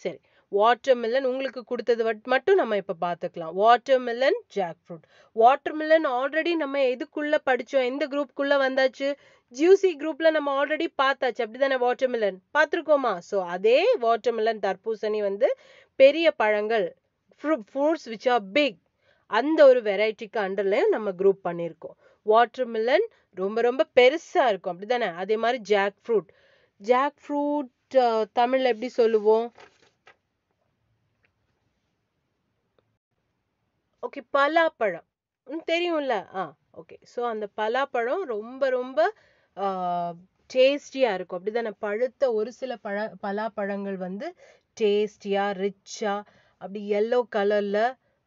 சரி. வாட்டர்மெலன் உங்களுக்கு கொடுத்தது மட்டும் நம்ம இப்ப பார்த்துக்கலாம் watermelon jackfruit watermelon already நம்ம எதுக்குள்ள படிச்சோம்? எந்த குரூப்குள்ள வந்தாச்சு? ஜூசி குரூப்ல நம்ம ஆல்ரெடி பார்த்தாச்சு. அப்படிதானே வாட்டர்மெலன் பார்த்துருக்கோமா? ஸோ அதே வாட்டர்மெலன் தர்பூசணி வந்து பெரிய பழங்கள் ஃப்ரூட்ஸ் விச் ஆர் பிக் அந்த ஒரு வெரைட்டிக்கு அண்டர்லையும் நம்ம குரூப் பண்ணியிருக்கோம். வாட்டர்மெலன் ரொம்ப ரொம்ப பெருசா இருக்கும். அப்படிதானே? அதே மாதிரி ஜாக் ஃப்ரூட் ஜாக் ஃப்ரூட் தமிழ்ல எப்படி சொல்லுவோம்? ஓகே பலாப்பழம். ம், தெரியும்ல? ஆ ஓகே ஸோ அந்த பலாப்பழம் ரொம்ப ரொம்ப டேஸ்டியா இருக்கும். அப்படிதானே? பழுத்த ஒரு சில பழ பலாப்பழங்கள் வந்து டேஸ்டியா ரிச்சா அப்படி எல்லோ கலர்ல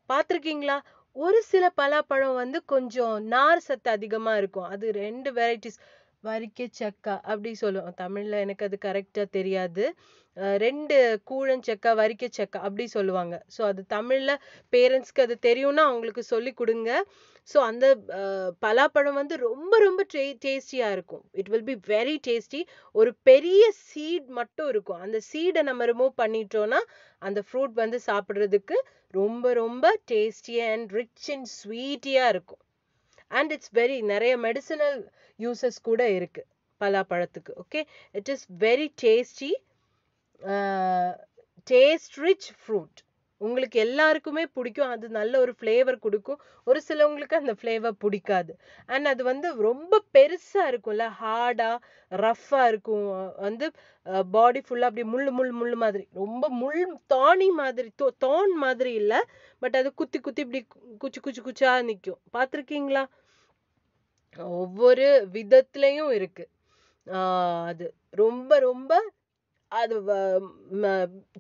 பார்த்துருக்கீங்களா? ஒரு சில பலாப்பழம் வந்து கொஞ்சம் நார் சத்து அதிகமா இருக்கும். அது ரெண்டு வெரைட்டிஸ் வரிக்க சக்கா அப்படி சொல்லுவோம். தமிழ்ல எனக்கு அது கரெக்டாக தெரியாது. அஹ் ரெண்டு கூழஞ்சக்கா வரிக்கச்சக்கா அப்படி சொல்லுவாங்க. ஸோ அது தமிழ்ல பேரண்ட்ஸ்க்கு அது தெரியும்னா அவங்களுக்கு சொல்லி கொடுங்க. ஸோ அந்த அஹ், பலாப்பழம் வந்து ரொம்ப ரொம்ப டே டேஸ்டியா இருக்கும். It will be very tasty ஒரு பெரிய சீட் மட்டும் இருக்கும். அந்த சீடை நம்ம ரிமூவ் பண்ணிட்டோம்னா அந்த ஃப்ரூட் வந்து சாப்பிடுறதுக்கு ரொம்ப ரொம்ப டேஸ்டி அண்ட் ரிச் அண்ட் ஸ்வீட்டியாக இருக்கும். அண்ட் இட்ஸ் வெரி நிறைய மெடிசினல் யூசஸ் கூட இருக்கு பலாப்பழத்துக்கு okay it is very tasty taste rich fruit உங்களுக்கு எல்லாருக்குமே பிடிக்கும் அது நல்ல ஒரு ஃப்ளேவர் கொடுக்கும். ஒரு சிலவங்களுக்கு அந்த ஃப்ளேவர் பிடிக்காது. அண்ட் அது வந்து ரொம்ப பெருசா இருக்கும்ல ஹார்டா ரஃப்பா இருக்கும். வந்து uh, பாடி ஃபுல்லா அப்படி முள் முள் முள் மாதிரி. ரொம்ப முள் தாணி மாதிரி தோ- தோன் மாதிரி இல்ல பட் அது குத்தி குத்தி இப்படி கு- குச்சி குச்சி குச்சா நிக்கும். பார்த்திருக்கீங்களா? ஒவ்வொரு விதத்துலேயும் இருக்கு. அது ரொம்ப ரொம்ப அது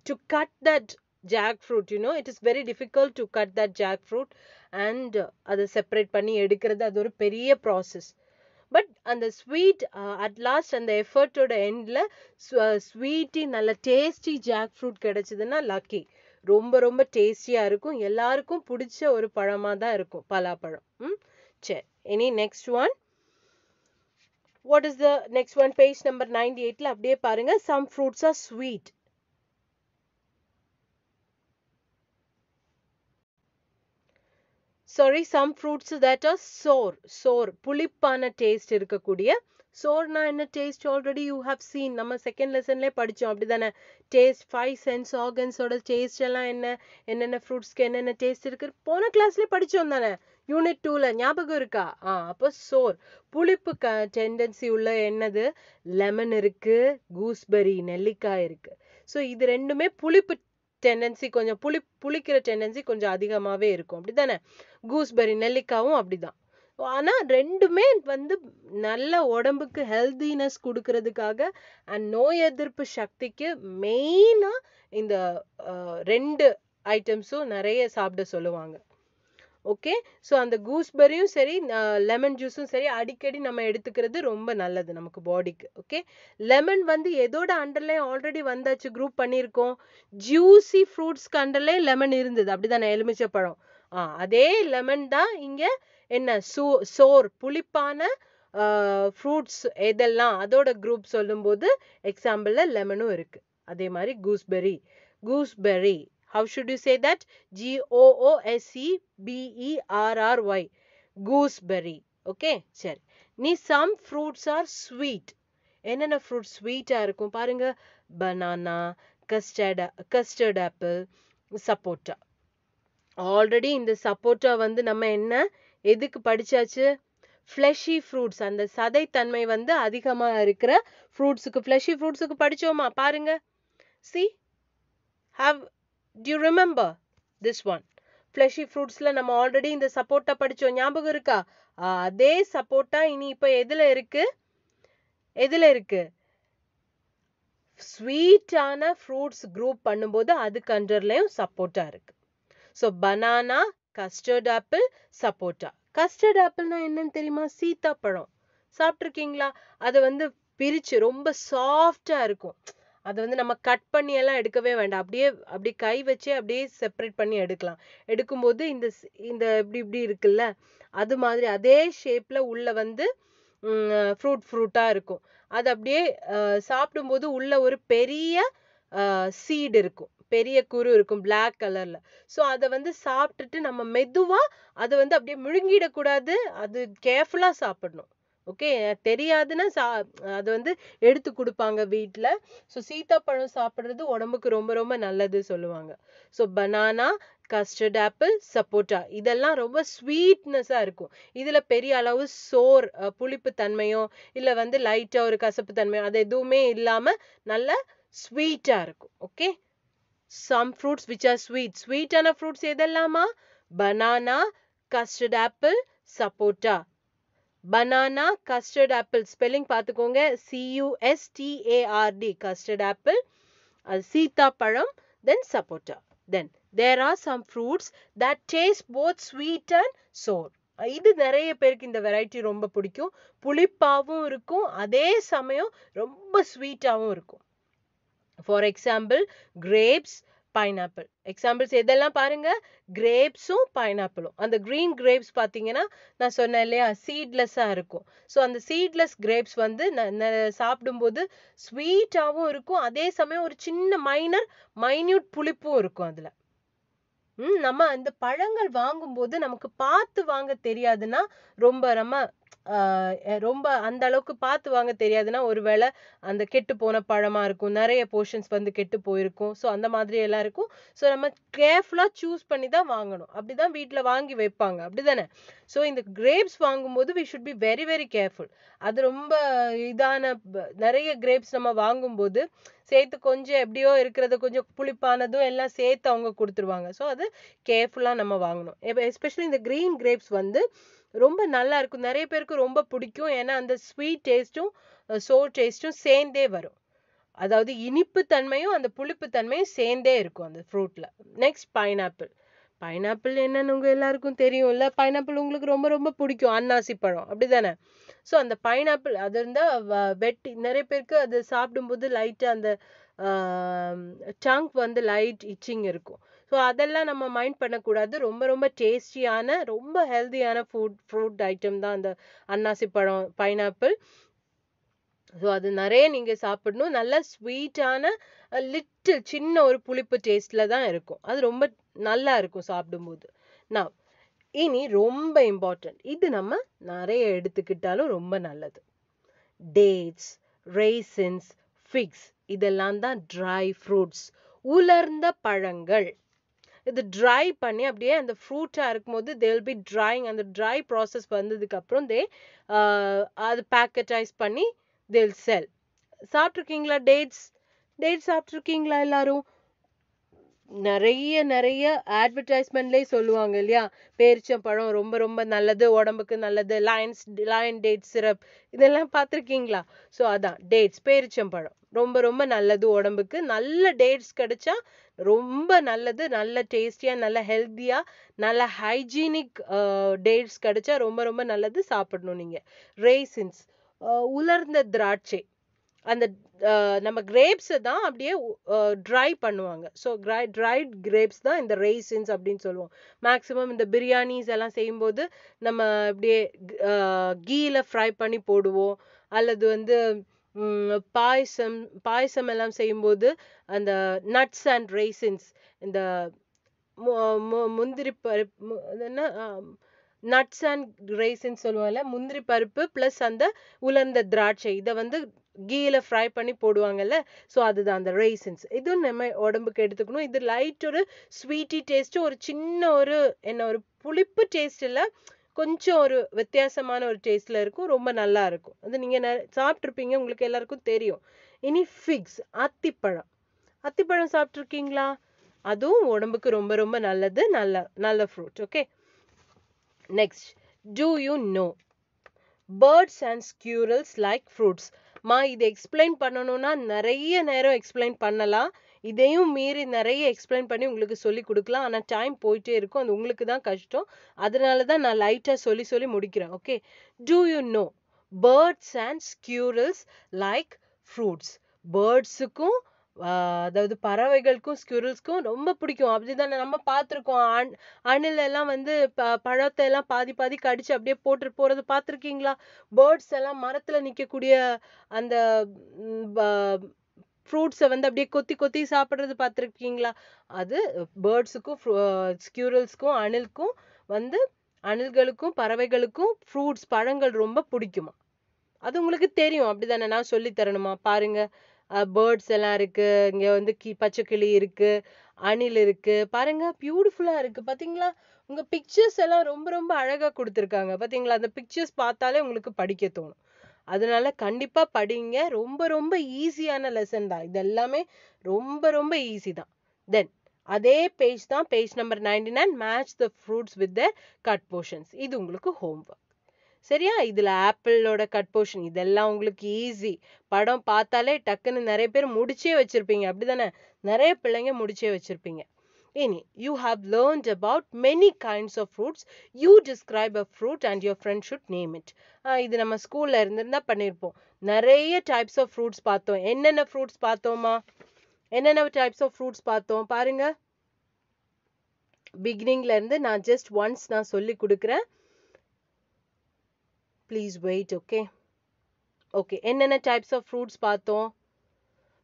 to cut that jackfruit you know it is very difficult to cut that jackfruit and அதை செப்பரேட் பண்ணி எடுக்கிறது அது ஒரு பெரிய ப்ராசஸ் பட் அந்த ஸ்வீட் அட் லாஸ்ட் அந்த எஃபர்ட்டோட எண்டில் ஸ்வீட்டி நல்ல டேஸ்டி ஜாக் ஃப்ரூட் கிடைச்சதுன்னா லக்கி ரொம்ப ரொம்ப டேஸ்டியாக இருக்கும். எல்லாருக்கும் பிடிச்ச ஒரு பழமாக தான் இருக்கும். பலாப்பழம். ம்? சரி. இனி next one what is the next one page number ninety எயிட்ல அப்படியே பாருங்க. Some fruits are sweet sorry some fruits that are sour sour புளிப்பான taste இருக்கக்கூடிய. சோர்னா என்ன taste already you have seen நம்ம செகண்ட் லெசன்லேயே படிச்சோம். அப்படிதானே? டேஸ்ட் ஃபைவ் சென்ஸ் ஆர்கன்ஸோட டேஸ்ட் எல்லாம் என்ன? என்னென்ன ஃப்ரூட்ஸ்க்கு என்னென்ன டேஸ்ட் இருக்கு? போன கிளாஸ்லேயே படிச்சோம் தானே? யூனிட் டூல ஞாபகம் இருக்கா? ஆ அப்போ சோர் புளிப்பு க டெண்டன்சி உள்ள என்னது? லெமன் இருக்கு கூஸ்பெரி நெல்லிக்காய் இருக்கு. ஸோ இது ரெண்டுமே புளிப்பு டெண்டன்சி கொஞ்சம் புளி புளிக்கிற டெண்டன்சி கொஞ்சம் அதிகமாவே இருக்கும். அப்படிதானே கூஸ்பெரி நெல்லிக்காவும் அப்படிதான். ஆனா ரெண்டுமே வந்து நல்ல உடம்புக்கு ஹெல்தினஸ் கொடுக்கறதுக்காக அண்ட் நோய் எதிர்ப்பு சக்திக்கு மெயினா இந்த ரெண்டு ஐட்டம்ஸும் நிறைய சாப்பிட சொல்லுவாங்க. ஓகே ஸோ அந்த கூஸ்பெரியும் சரி லெமன் ஜூஸும் சரி அடிக்கடி நம்ம எடுத்துக்கிறது ரொம்ப நல்லது நமக்கு பாடிக்கு ஓகே லெமன் வந்து எதோட அண்டர்லைன் ஆல்ரெடி வந்தாச்சு குரூப் பண்ணியிருக்கோம். ஜூசி ஃப்ரூட்ஸ்க்கு அண்டர்லைன் லெமன் இருந்தது. அப்படிதானே எலுமிச்சை பழம். ஆ அதே லெமன் தான் இங்கே என்ன சோ சோர் புளிப்பான ஃப்ரூட்ஸ் எதெல்லாம் அதோட குரூப் சொல்லும்போது எக்ஸாம்பிளில் லெமனும் இருக்குது அதே மாதிரி gooseberry gooseberry how should you say that G O O S E B E R R Y gooseberry okay சரி. நீ சம் ஃப்ரூட்ஸ் ஆர் ஸ்வீட் என்னென்ன ஃப்ரூட் ஸ்வீட்டா இருக்கும் பாருங்க. Banana custard custard apple sapota. Already இந்த சப்போட்டா வந்து நம்ம என்ன? எதுக்கு படிச்சாச்சு? ஃப்ளஷி ஃப்ரூட்ஸ் அந்த சதைத்தன்மை வந்து அதிகமா இருக்கிற ஃப்ரூட்ஸுக்கு ஃப்ளஷி ஃப்ரூட்ஸுக்கு படிச்சோமா? பாருங்க. See have you remember this one fleshy ஃப்ரூட்ஸ்ல நம்ம ஆல்ரெடி இந்த சப்போட்டா படிச்சோம். ஞாபகம் இருக்கா? அதே சப்போட்டா இனி இப்ப எதுல இருக்கு? எதுல இருக்கு? ஸ்வீட்டான ஃப்ரூட்ஸ் குரூப் பண்ணும்போது அதுக்கு அண்டர்லயும் சப்போட்டா இருக்கு. So banana custard apple sapota custard ஆப்பிள்னா என்னன்னு தெரியுமா? சீத்தாப்பழம். சாப்பிட்ருக்கீங்களா அதை வந்து பிரிச்சு ரொம்ப சாஃப்டா இருக்கும். அதை வந்து நம்ம கட் பண்ணி எல்லாம் எடுக்கவே வேண்டாம். அப்படியே அப்படியே கை வச்சே அப்படியே செப்பரேட் பண்ணி எடுக்கலாம். எடுக்கும்போது இந்த இந்த இப்படி இப்படி இருக்குல்ல? அது மாதிரி அதே ஷேப்ல உள்ள வந்து ஃப்ரூட் ஃப்ரூட்டா இருக்கும். அது அப்படியே சாப்பிடும்போது உள்ள ஒரு பெரிய சீடு இருக்கும். பெரிய குரு இருக்கும் பிளாக் கலர்ல ஸோ அதை வந்து சாப்பிட்டுட்டு நம்ம மெதுவா அதை வந்து அப்படியே முழுங்கிடக்கூடாது. அது கேர்ஃபுல்லா சாப்பிடணும். ஓகே? தெரியாதுன்னா சா அது வந்து எடுத்து கொடுப்பாங்க வீட்டில் ஸோ சீத்தாப்பழம் சாப்பிட்றது உடம்புக்கு ரொம்ப ரொம்ப நல்லது சொல்லுவாங்க. ஸோ பனானா கஸ்டர்ட் ஆப்பிள் சப்போட்டா இதெல்லாம் ரொம்ப ஸ்வீட்னஸாக இருக்கும். இதில் பெரிய அளவு சோர் புளிப்பு தன்மையோ இல்லை வந்து லைட்டாக ஒரு கசப்பு தன்மையோ அது எதுவுமே இல்லாமல் நல்ல ஸ்வீட்டாக இருக்கும். Okay? Some fruits which are sweet ஸ்வீட்டான ஃப்ரூட்ஸ் எதெல்லாமா பனானா கஸ்டர்ட் ஆப்பிள் சப்போட்டா பனானா கஸ்டர்ட் ஆப்பிள் ஸ்பெல்லிங் பார்த்துக்கோங்க. சியூஎஸ்டிஏஆர்டி கஸ்டர்ட் ஆப்பிள் அது சீத்தாப்பழம் தென் சப்போட்டா. Then there are some fruits that taste both sweet and சோர் இது நிறைய பேருக்கு இந்த வெரைட்டி ரொம்ப பிடிக்கும். புளிப்பாவும் இருக்கும். அதே சமயம் ரொம்ப ஸ்வீட்டாவும் இருக்கும். For example grapes pineapple examples எதெல்லாம் பாருங்க? கிரேப்ஸும் பைனாப்பிளும் அந்த க்ரீன் கிரேப்ஸ் பார்த்தீங்கன்னா நான் சொன்னேன் இல்லையா? சீட்லெஸ்ஸாக இருக்கும். ஸோ அந்த சீட்லெஸ் கிரேப்ஸ் வந்து சாப்பிடும்போது ஸ்வீட்டாகவும் இருக்கும். அதே சமயம் ஒரு சின்ன மைனர் மைன்யூட் புளிப்பும் இருக்கும் அதில். நம்ம அந்த பழங்கள் வாங்கும்போது நமக்கு பார்த்து வாங்க தெரியாதுன்னா ரொம்ப நம்ம ரொம்ப அந்த அளவுக்கு பார்த்து வாங்க தெரியாதுன்னா ஒருவேளை அந்த கெட்டு போன பழமா இருக்கும். நிறைய போர்ஷன்ஸ் வந்து கெட்டு போயிருக்கும். ஸோ அந்த மாதிரி எல்லாம் இருக்கும். ஸோ நம்ம கேர்ஃபுல்லாக சூஸ் பண்ணி தான் வாங்கணும். அப்படிதான் வீட்டில் வாங்கி வைப்பாங்க. அப்படிதானே ஸோ இந்த கிரேப்ஸ் வாங்கும்போது we should be very very careful அது ரொம்ப இதான நிறைய கிரேப்ஸ் நம்ம வாங்கும்போது சேர்த்து கொஞ்சம் எப்படியோ இருக்கிறது கொஞ்சம் புளிப்பானதும் எல்லாம் சேர்த்து அவங்க கொடுத்துருவாங்க. ஸோ அது கேர்ஃபுல்லாக நம்ம வாங்கணும். எஸ்பெஷலி இந்த க்ரீன் கிரேப்ஸ் வந்து ரொம்ப நல்லா இருக்கும். நிறைய பேருக்கு ரொம்ப பிடிக்கும். ஏன்னா அந்த ஸ்வீட் டேஸ்ட்டும் சோர் டேஸ்ட்டும் சேர்ந்தே வரும். அதாவது இனிப்பு தன்மையும் அந்த புளிப்பு தன்மையும் சேர்ந்தே இருக்கும் அந்த ஃப்ரூட்டில் நெக்ஸ்ட் பைனாப்பிள் பைனாப்பிள் என்னன்னு உங்கள் எல்லாருக்கும் தெரியும்ல? பைனாப்பிள் உங்களுக்கு ரொம்ப ரொம்ப பிடிக்கும். அன்னாசி பழம். அப்படிதானே? ஸோ அந்த பைனாப்பிள் அது இருந்தால் வெட்டி நிறைய பேருக்கு அது சாப்பிடும்போது லைட்டாக அந்த டங்க் வந்து லைட் இச்சிங் இருக்கும். ஸோ அதெல்லாம் நம்ம மைண்ட் பண்ணக்கூடாது. ரொம்ப ரொம்ப டேஸ்டியான ரொம்ப ஹெல்தியான ஃபுட் ஃப்ரூட் ஐட்டம் தான் அந்த அன்னாசி பழம் பைனாப்பிள் ஸோ அது நிறைய நீங்கள் சாப்பிடணும். நல்லா ஸ்வீட்டான லிட்டில் சின்ன ஒரு புளிப்பு டேஸ்டில் தான் இருக்கும். அது ரொம்ப நல்லா இருக்கும் சாப்பிடும்போது. நான் இனி ரொம்ப இம்பார்ட்டன்ட் இது நம்ம நிறைய எடுத்துக்கிட்டாலும் ரொம்ப நல்லது. டேட்ஸ் ரெய்சின்ஸ் ஃபிக்ஸ் இதெல்லாம் தான் ட்ரை ஃப்ரூட்ஸ் உலர்ந்த பழங்கள். இது ட்ரை பண்ணி அப்படியே அந்த ஃப்ரூட்டாக இருக்கும்போது தே வில் பி ட்ரைங் அந்த ட்ரை ப்ராசஸ் வந்ததுக்கு அப்புறம் தே uh, அது பேக்கெட்டைஸ் பண்ணி தே வில் செல் சாப்பிட்ருக்கீங்களா டேட்ஸ் டேட்ஸ் சாப்பிட்ருக்கீங்களா எல்லாரும்? நிறைய நிறைய அட்வர்டைஸ்மெண்ட்லேயே சொல்லுவாங்க இல்லையா? பேரிச்சம்பழம் ரொம்ப ரொம்ப நல்லது உடம்புக்கு நல்லது லயன்ஸ் லயன் டேட் சிரப் இதெல்லாம் பார்த்துருக்கீங்களா? ஸோ அதான் டேட்ஸ் பேரிச்சம்பழம் ரொம்ப ரொம்ப நல்லது உடம்புக்கு. நல்ல டேட்ஸ் கிடைச்சா ரொம்ப நல்லது. நல்ல டேஸ்டியாக நல்ல ஹெல்த்தியாக நல்ல ஹைஜீனிக் டேட்ஸ் கிடைச்சா ரொம்ப ரொம்ப நல்லது சாப்பிடணும் நீங்கள் ரேசின்ஸ் உலர்ந்த திராட்சை. அந்த நம்ம கிரேப்ஸை தான் அப்படியே ட்ரை பண்ணுவாங்க. ஸோ ட்ரை ட்ரைட் கிரேப்ஸ் தான் இந்த ரேசின்ஸ் அப்படின்னு சொல்லுவோம். மேக்ஸிமம் இந்த பிரியாணிஸ் எல்லாம் செய்யும்போது நம்ம அப்படியே கீயில் ஃப்ரை பண்ணி போடுவோம். அல்லது வந்து பாயசம் பாயசம் எல்லாம் செய்யும்போது அந்த நட்ஸ் அண்ட் ரேசின்ஸ் இந்த மு- மு- முந்திரி பருப்பு அது என்ன நட்ஸ் அண்ட் ரேசின் சொல்லுவாங்கல்ல முந்திரி பருப்பு ப்ளஸ் அந்த உலர்ந்த திராட்சை இதை வந்து கீல ஃப்ரை பண்ணி போடுவாங்கல்ல ஸோ அதுதான் அந்த ரேசின்ஸ் இதுவும் நம்ம உடம்புக்கு எடுத்துக்கணும். இது லைட் ஒரு ஸ்வீட்டி டேஸ்ட்டு ஒரு சின்ன ஒரு என்ன ஒரு புளிப்பு டேஸ்ட் இல்லை கொஞ்சம் ஒரு வித்தியாசமான ஒரு டேஸ்ட்ல இருக்கும். ரொம்ப நல்லா இருக்கும். அது நீங்க சாப்பிட்ருப்பீங்க உங்களுக்கு எல்லாருக்கும் தெரியும். இனி ஃபிக்ஸ் அத்திப்பழம் அத்திப்பழம் சாப்பிட்ருக்கீங்களா அதுவும் உடம்புக்கு ரொம்ப ரொம்ப நல்லது. நல்ல நல்ல fruit okay next do you know birds and squirrels like fruits மா இதை எக்ஸ்பிளைன் பண்ணணும்னா நிறைய நேரம் எக்ஸ்பிளைன் பண்ணலாம். இதையும் மீறி நிறைய எக்ஸ்பிளைன் பண்ணி உங்களுக்கு சொல்லி கொடுக்கலாம். ஆனால் டைம் போயிட்டே இருக்கும். அது உங்களுக்கு தான் கஷ்டம். அதனால தான் நான் லைட்டாக சொல்லி சொல்லி முடிக்கிறேன். Okay do you know birds and squirrels like fruits பேர்ட்ஸுக்கும் அதாவது பறவைகளுக்கும் ஸ்கியூரல்ஸ்க்கும் ரொம்ப பிடிக்கும். அப்படிதானே? நம்ம பார்த்துருக்கோம். அண் அணில் எல்லாம் வந்து ப பழத்தை எல்லாம் பாதி பாதி கடிச்சு அப்படியே போட்டு போகிறது பார்த்துருக்கீங்களா? பேர்ட்ஸ் எல்லாம் மரத்தில் நிற்கக்கூடிய அந்த ப- ஃப்ரூட்ஸை வந்து அப்படியே கொத்தி கொத்தி சாப்பிட்றது பார்த்துருக்கீங்களா? அது பேர்ட்ஸுக்கும் ஸ்கியூரல்ஸ்க்கும் அணிலுக்கும் வந்து அணில்களுக்கும் பறவைகளுக்கும் ஃப்ரூட்ஸ் பழங்கள் ரொம்ப பிடிக்குமா? அது உங்களுக்கு தெரியும். அப்படி தானே நான் சொல்லி தரணுமா? பாருங்க. பேர்ட்ஸ் எல்லாம் இருக்கு. இங்க வந்து கி பச்சைக்கிளி இருக்கு. அணில் இருக்கு. பாருங்க. பியூட்டிஃபுல்லா இருக்கு. பாத்தீங்களா உங்க பிக்சர்ஸ் எல்லாம் ரொம்ப ரொம்ப அழகா கொடுத்துருக்காங்க. பாத்தீங்களா அந்த பிக்சர்ஸ் பார்த்தாலே உங்களுக்கு படிக்க தோணும். அதனால கண்டிப்பா படிங்க. ரொம்ப ரொம்ப ஈஸியான லெசன் தான். இது எல்லாமே ரொம்ப ரொம்ப ஈஸி தான். தென் அதே பேஜ் தான். Page number ninety nine match the fruits with the cut portions இது உங்களுக்கு ஹோம்ஒர்க் சரியா? இதுல ஆப்பிளோட கட் போர்ஷன் இதெல்லாம் உங்களுக்கு ஈஸி படம் பார்த்தாலே டக்குன்னு நிறைய பேர் முடிச்சே வச்சிருப்பீங்க. அப்படிதானே? நிறைய பிள்ளைங்க முடிச்சே வச்சிருப்பீங்க. இனி you have learned about many kinds of fruits you describe a fruit and your friend should name it இது நம்ம ஸ்கூல்ல இருந்திருந்தா பண்ணியிருப்போம் நிறைய டைப்ஸ் ஆஃப் ஃப்ரூட்ஸ் பார்த்தோம். என்னென்ன ஃப்ரூட்ஸ் பார்த்தோமா? என்னென்ன டைப்ஸ் ஆஃப் ஃப்ரூட்ஸ் பார்த்தோம்? பாருங்க. பிகினிங்ல இருந்து நான் ஜஸ்ட் ஒன்ஸ் நான் சொல்லி கொடுக்குறேன். ப்ளீஸ் வெயிட் ஓகே ஓகே என்னென்ன டைப்ஸ் ஆஃப் ஃப்ரூட்ஸ் பார்த்தோம்?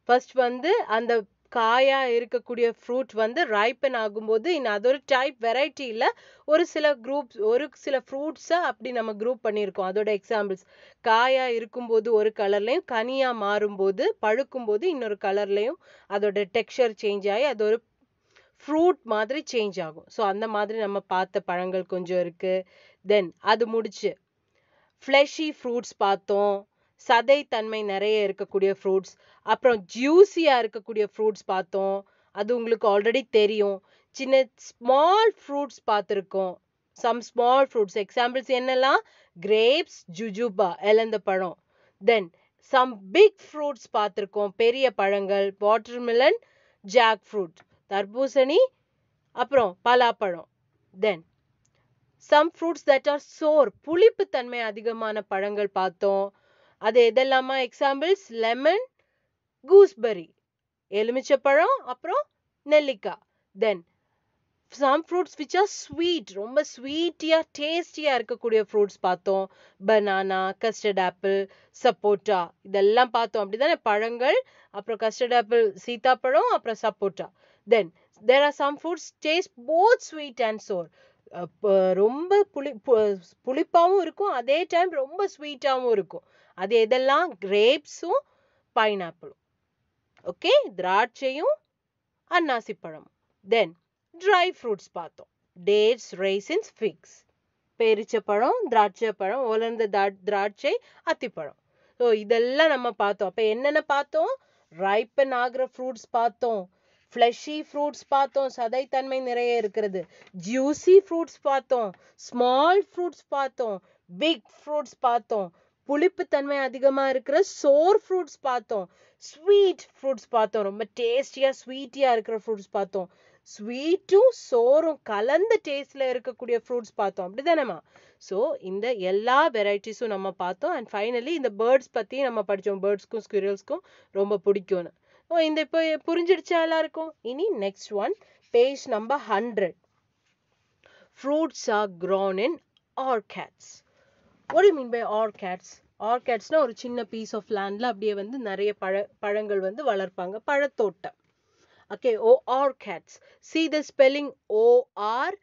ஃபர்ஸ்ட் வந்து அந்த காயா இருக்கக்கூடிய ஃப்ரூட் வந்து ரைப்பன் ஆகும்போது இன்னும் அது ஒரு டைப் வெரைட்டியில் ஒரு சில குரூப்ஸ் ஒரு சில ஃப்ரூட்ஸை அப்படி நம்ம குரூப் பண்ணியிருக்கோம். அதோட எக்ஸாம்பிள்ஸ் காயா இருக்கும்போது ஒரு கலர்லையும் கனியாக மாறும்போது பழுக்கும்போது இன்னொரு கலர்லையும் அதோட டெக்ஸ்சர் சேஞ்ச் ஆகி அது ஒரு ஃப்ரூட் மாதிரி சேஞ்ச் ஆகும். ஸோ அந்த மாதிரி நம்ம பார்த்த பழங்கள் கொஞ்சம் இருக்குது தென் அது முடிச்சு. ஃப்ளெஷி ஃப்ரூட்ஸ் பார்த்தோம். சதை தன்மை நிறைய இருக்கக்கூடிய ஃப்ரூட்ஸ் அப்புறம் ஜூஸியாக இருக்கக்கூடிய ஃப்ரூட்ஸ் பார்த்தோம். அது உங்களுக்கு ஆல்ரெடி தெரியும். சின்ன ஸ்மால் ஃப்ரூட்ஸ் பார்த்துருக்கோம். சம் ஸ்மால் ஃப்ரூட்ஸ் எக்ஸாம்பிள்ஸ் என்னெல்லாம்? கிரேப்ஸ் ஜுஜுபா இழந்த பழம். தென் சம் பிக் ஃப்ரூட்ஸ் பார்த்துருக்கோம். பெரிய பழங்கள் வாட்டர்மெலன் ஜாக் ஃப்ரூட் தர்பூசணி அப்புறம் பலாப்பழம். Then some fruits that are sour புளிப்பு தன்மை அதிகமான பழங்கள் பார்த்தோம். அது எதெல்லாமா? எக்ஸாம்பிள்ஸ் லெமன் கூஸ்பெரி எலுமிச்சப்பழம் அப்புறம் நெல்லிக்காய். Then some fruits which are sweet ரொம்ப ஸ்வீட்டியா டேஸ்டியாக இருக்கக்கூடிய ஃப்ரூட்ஸ் பார்த்தோம். பனானா கஸ்டர்ட் ஆப்பிள் சப்போட்டா இதெல்லாம் பார்த்தோம். அப்படிதானே? பழங்கள் அப்புறம் கஸ்டர்ட் ஆப்பிள் சீத்தாப்பழம் அப்புறம் sapota then there are some fruits taste both sweet and sour ரொம்ப புளி புளிப்பாகவும் இருக்கும். அதே டைம் ரொம்ப ஸ்வீட்டாகவும் இருக்கும். அது எதெல்லாம்? கிரேப்ஸும் பைனாப்பிளும் ஓகே திராட்சையும் அன்னாசி பழம் தென் ட்ரை ஃப்ரூட்ஸ் பார்த்தோம். டேட்ஸ் ரைசின்ஸ் ஃபிக்ஸ் பேரிச்சப்பழம் திராட்சை பழம் உலர்ந்த திராட்சை அத்திப்பழம். ஸோ இதெல்லாம் நம்ம பார்த்தோம். அப்போ என்னென்ன பார்த்தோம்? ரைப்பன் ஆகிற ஃப்ரூட்ஸ் பார்த்தோம். ஃப்ளஷி ஃப்ரூட்ஸ் பார்த்தோம். சதைத்தன்மை நிறைய இருக்கிறது. ஜூசி ஃப்ரூட்ஸ் பார்த்தோம். ஸ்மால் ஃப்ரூட்ஸ் பார்த்தோம். பிக் ஃப்ரூட்ஸ் பார்த்தோம். புளிப்புத்தன்மை அதிகமாக அதிகமா இருக்கிற சோர் ஃப்ரூட்ஸ் பார்த்தோம். ஸ்வீட் ஃப்ரூட்ஸ் பார்த்தோம். ரொம்ப டேஸ்டியா ஸ்வீட்டியா இருக்கிற ஃப்ரூட்ஸ் பார்த்தோம். ஸ்வீட்டும் சோறும் கலந்த டேஸ்ட்ல இருக்கக்கூடிய ஃப்ரூட்ஸ் பார்த்தோம். அப்படிதானேமா ஸோ இந்த எல்லா வெரைட்டிஸும் நம்ம பார்த்தோம். அண்ட் ஃபைனலி இந்த பேர்ட்ஸ் பத்தி நம்ம படித்தோம் பேர்ட்ஸ்க்கும் ஸ்குரியல்ஸ்க்கும் ரொம்ப பிடிக்கும்னு. ஓ இந்த இப்போ புரிஞ்சிடுச்சா எல்லாருக்கும்? இனி next one page number hundred fruits are grown in orchards what do you mean by ஆர்கேட்ஸ்னா ஒரு சின்ன பீஸ் ஆஃப் லேண்ட்ல அப்படியே வந்து நிறைய பழ பழங்கள் வந்து வளர்ப்பாங்க. பழத்தோட்டம். Okay O orchards see the spelling O R